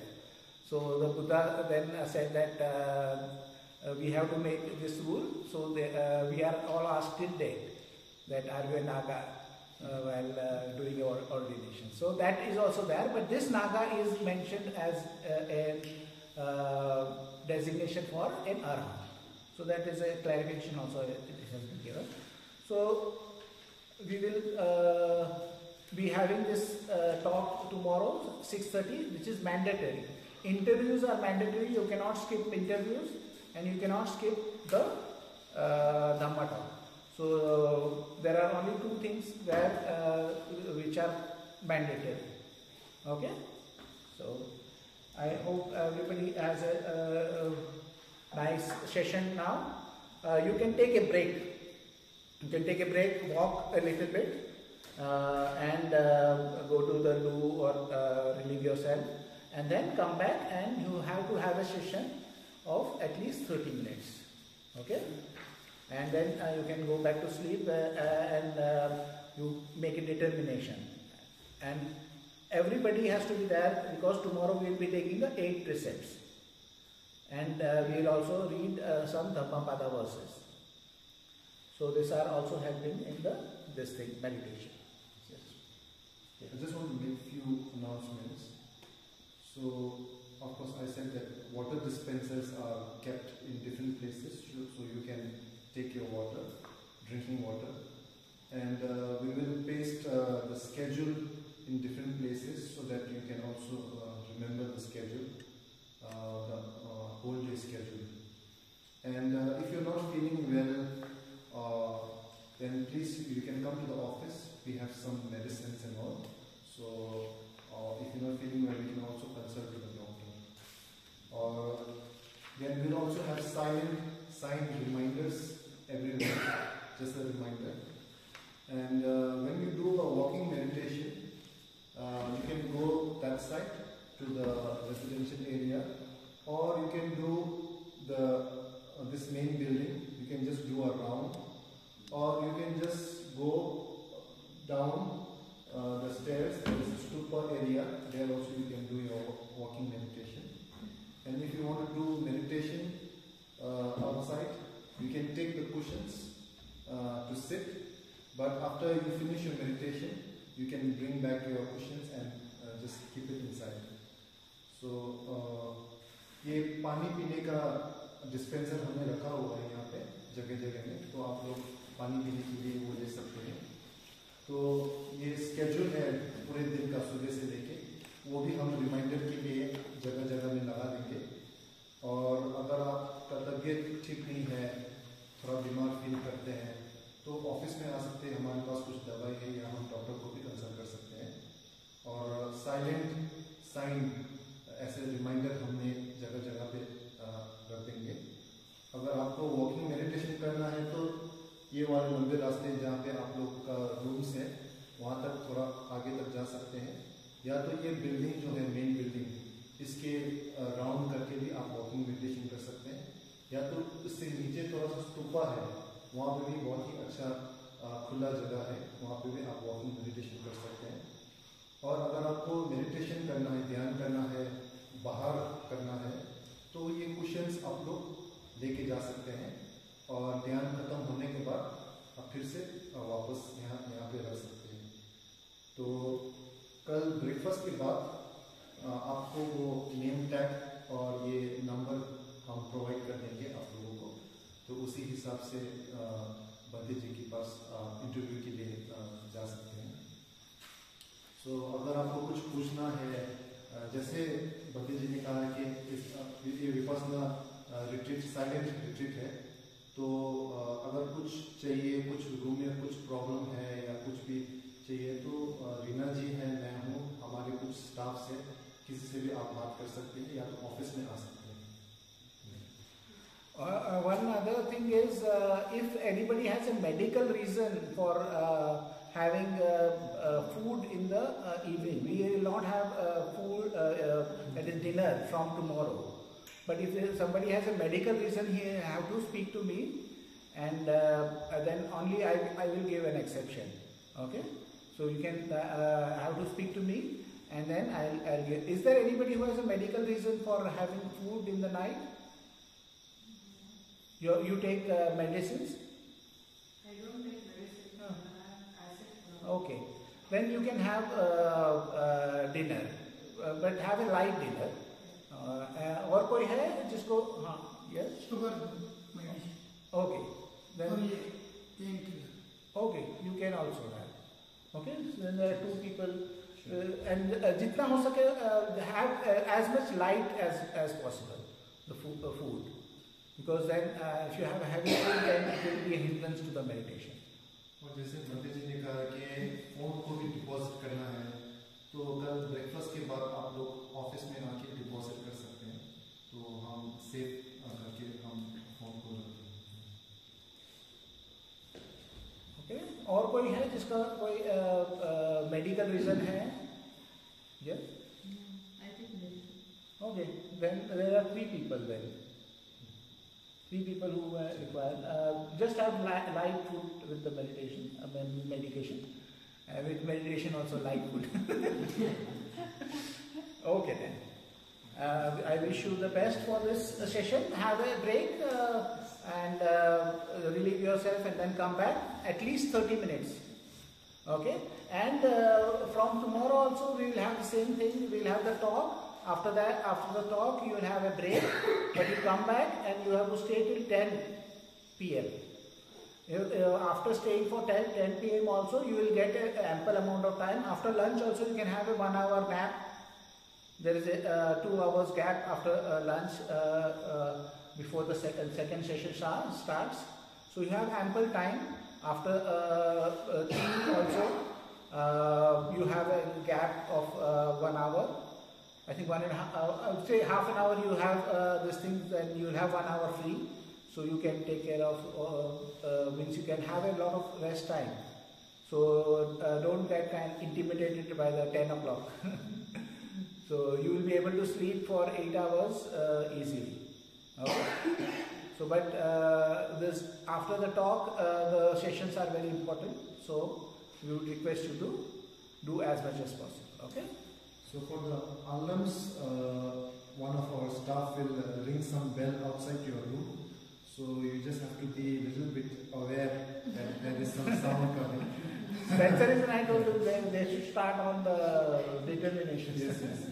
So the Buddha then uh, said that uh, we have to make this rule. So they, we are all asked till date that are you a Naga while doing your ordination. So that is also there. But this Naga is mentioned as a uh, designation for an Arhat. So that is a clarification also it has been given. So we will uh, be having this uh, talk tomorrow 6.30 which is mandatory. Interviews are mandatory. You cannot skip interviews and you cannot skip the uh, dhamma talk. So there are only two things where uh, which are mandatory. Okay? So i hope everybody has a, uh nice session now. Uh, you can take a break. You can take a break, walk a little bit, uh, and uh, go to the loo or uh, relieve yourself, and then come back and you have to have a session of at least 30 minutes. Okay? And then uh, you can go back to sleep uh, uh, and uh, you make a determination. And everybody has to be there because tomorrow we will be taking the eight precepts. And uh, we will also read uh, some Dhammapada verses. So these are also helping in the this thing meditation. I just want to make a few announcements. So, of course, I said that water dispensers are kept in different places, so you can take your water, drinking water, and uh, we will paste uh, the schedule in different places so that you can also uh, remember the schedule, uh, the uh, whole day schedule. And uh, if you're not feeling well, then please you can come to the office. We have some medicines and all. So uh, if you're not feeling well, you can also consult with the doctor. Or then we'll also have silent sign reminders everywhere, just a reminder. And uh, when you do a walking meditation, uh, you can go that side to the residential area, or you can do the uh, this main building. You can just do a round, or you can just go down uh, the stairs. There is a stupa area. There also you can do your walking meditation. And if you want to do meditation uh, outside, you can take the cushions uh, to sit. But after you finish your meditation, you can bring back your cushions and uh, just keep it inside. So uh, ये पानी पीने का dispenser हमने रखा हुआ है यहाँ पे जगह जगह में तो आप लोग पानी पीने के लिए वो ले सकते हैं तो ये स्केड्यूल है पूरे दिन का सुबह से लेके, वो भी हम रिमाइंडर के लिए जगह जगह में लगा देंगे। और अगर आपका तबीयत ठीक नहीं है, थोड़ा बीमार फील करते हैं तो ऑफ़िस में आ सकते हैं, हमारे पास कुछ दवाई है, या हम डॉक्टर को भी कंसल्ट कर सकते हैं। और साइलेंट साइन ऐसे रिमाइंडर हमने जगह जगह पे रख देंगे। अगर आपको वॉकिंग मेडिटेशन करना है तो ये वाले लंबे रास्ते हैं जहाँ पे आप लोग का रूम्स है, वहाँ तक थोड़ा आगे तक जा सकते हैं। या तो ये बिल्डिंग जो है मेन बिल्डिंग इसके राउंड करके भी आप वॉकिंग मेडिटेशन कर सकते हैं। या तो इससे नीचे थोड़ा सा स्तूपा है, वहाँ पे भी बहुत ही अच्छा खुला जगह है, वहाँ पे भी आप वॉकिंग मेडिटेशन कर सकते हैं। और अगर आपको मेडिटेशन करना है, ध्यान करना है, बाहर करना है तो ये क्वेश्चंस आप लोग लेके जा सकते हैं। और ध्यान खत्म होने के बाद आप फिर से वापस यहाँ यहाँ पे रह सकते हैं। तो कल ब्रेकफास्ट के बाद आपको वो नेम टैग और ये नंबर हम प्रोवाइड कर देंगे आप लोगों को। तो उसी हिसाब से बंदे जी के पास इंटरव्यू के लिए जा सकते हैं। सो अगर आपको कुछ पूछना है जैसे बंदे जी ने कहा कि इस, ये विपसना रिट्रीट साइलेंट रिट्रीट है। तो अगर कुछ चाहिए कुछ रूम या कुछ प्रॉब्लम है या कुछ भी चाहिए तो रीना जी है मैं हूँ हमारे कुछ स्टाफ से किसी से भी आप बात कर सकते हैं या तो ऑफ़िस में आ सकते हैं। One other thing is if anybody has a medical reason for having uh, uh, food in the uh, evening we will not have uh, food uh, uh But if somebody has a medical reason, he have to speak to me, and uh, then only I, I will give an exception. Okay, so you can uh, uh, have to speak to me, and then I'll, I'll give. Is there anybody who has a medical reason for having food in the night? You, you take uh, medicines? I don't take medicine. I said no. Okay. Then you can have uh, uh, dinner, uh, but have a light dinner. और कोई है जिसको हाँ yes sugar okay okay you can also have okay to people and जितना हो सके have as much light as as possible the food because then if you have heavy food then it will be hindrance to the meditation और जैसे भरते जी ने कहा कि phone को भी डिपॉजिट करना है तो अगर ब्रेकफास्ट के बाद आप लोग ऑफ़िस में आके और कोई है जिसका कोई मेडिकल रीजन है? Okay then there are three people then three people who were just have light food with the meditation medication with meditation also light food okay then uh, I wish you the best for this session have a break uh, and uh, relieve yourself and then come back at least 30 minutes Okay, and uh, from tomorrow also we will have the same thing. We will have the talk. After that, after the talk, you will have a break, but you come back and you have to stay till 10 p.m. Uh, after staying for 10, 10 p.m. also, you will get a, a ample amount of time. After lunch also, you can have a one hour nap. There is a uh, two hours gap after uh, lunch uh, before the second second session starts. So you have ample time. After uh, tea also, you have a gap of one hour. I think one and a half. I would say half an hour. You have this thing. Then you will have one hour free. so you can take care of, uh, uh, means you can have a lot of rest time. So uh, don't get kind of intimidated by the 10 o'clock. <laughs> so you will be able to sleep for 8 hours uh, easily. Okay. So, but uh, this after the talk, uh, the sessions are very important. So we would request you to do as much as possible. Okay. So for the alarms, uh, one of our staff will uh, ring some bell outside your room. So you just have to be a little bit aware that there is some sound coming. That's the reason I told you they, they should start on the determination. Yes, yes.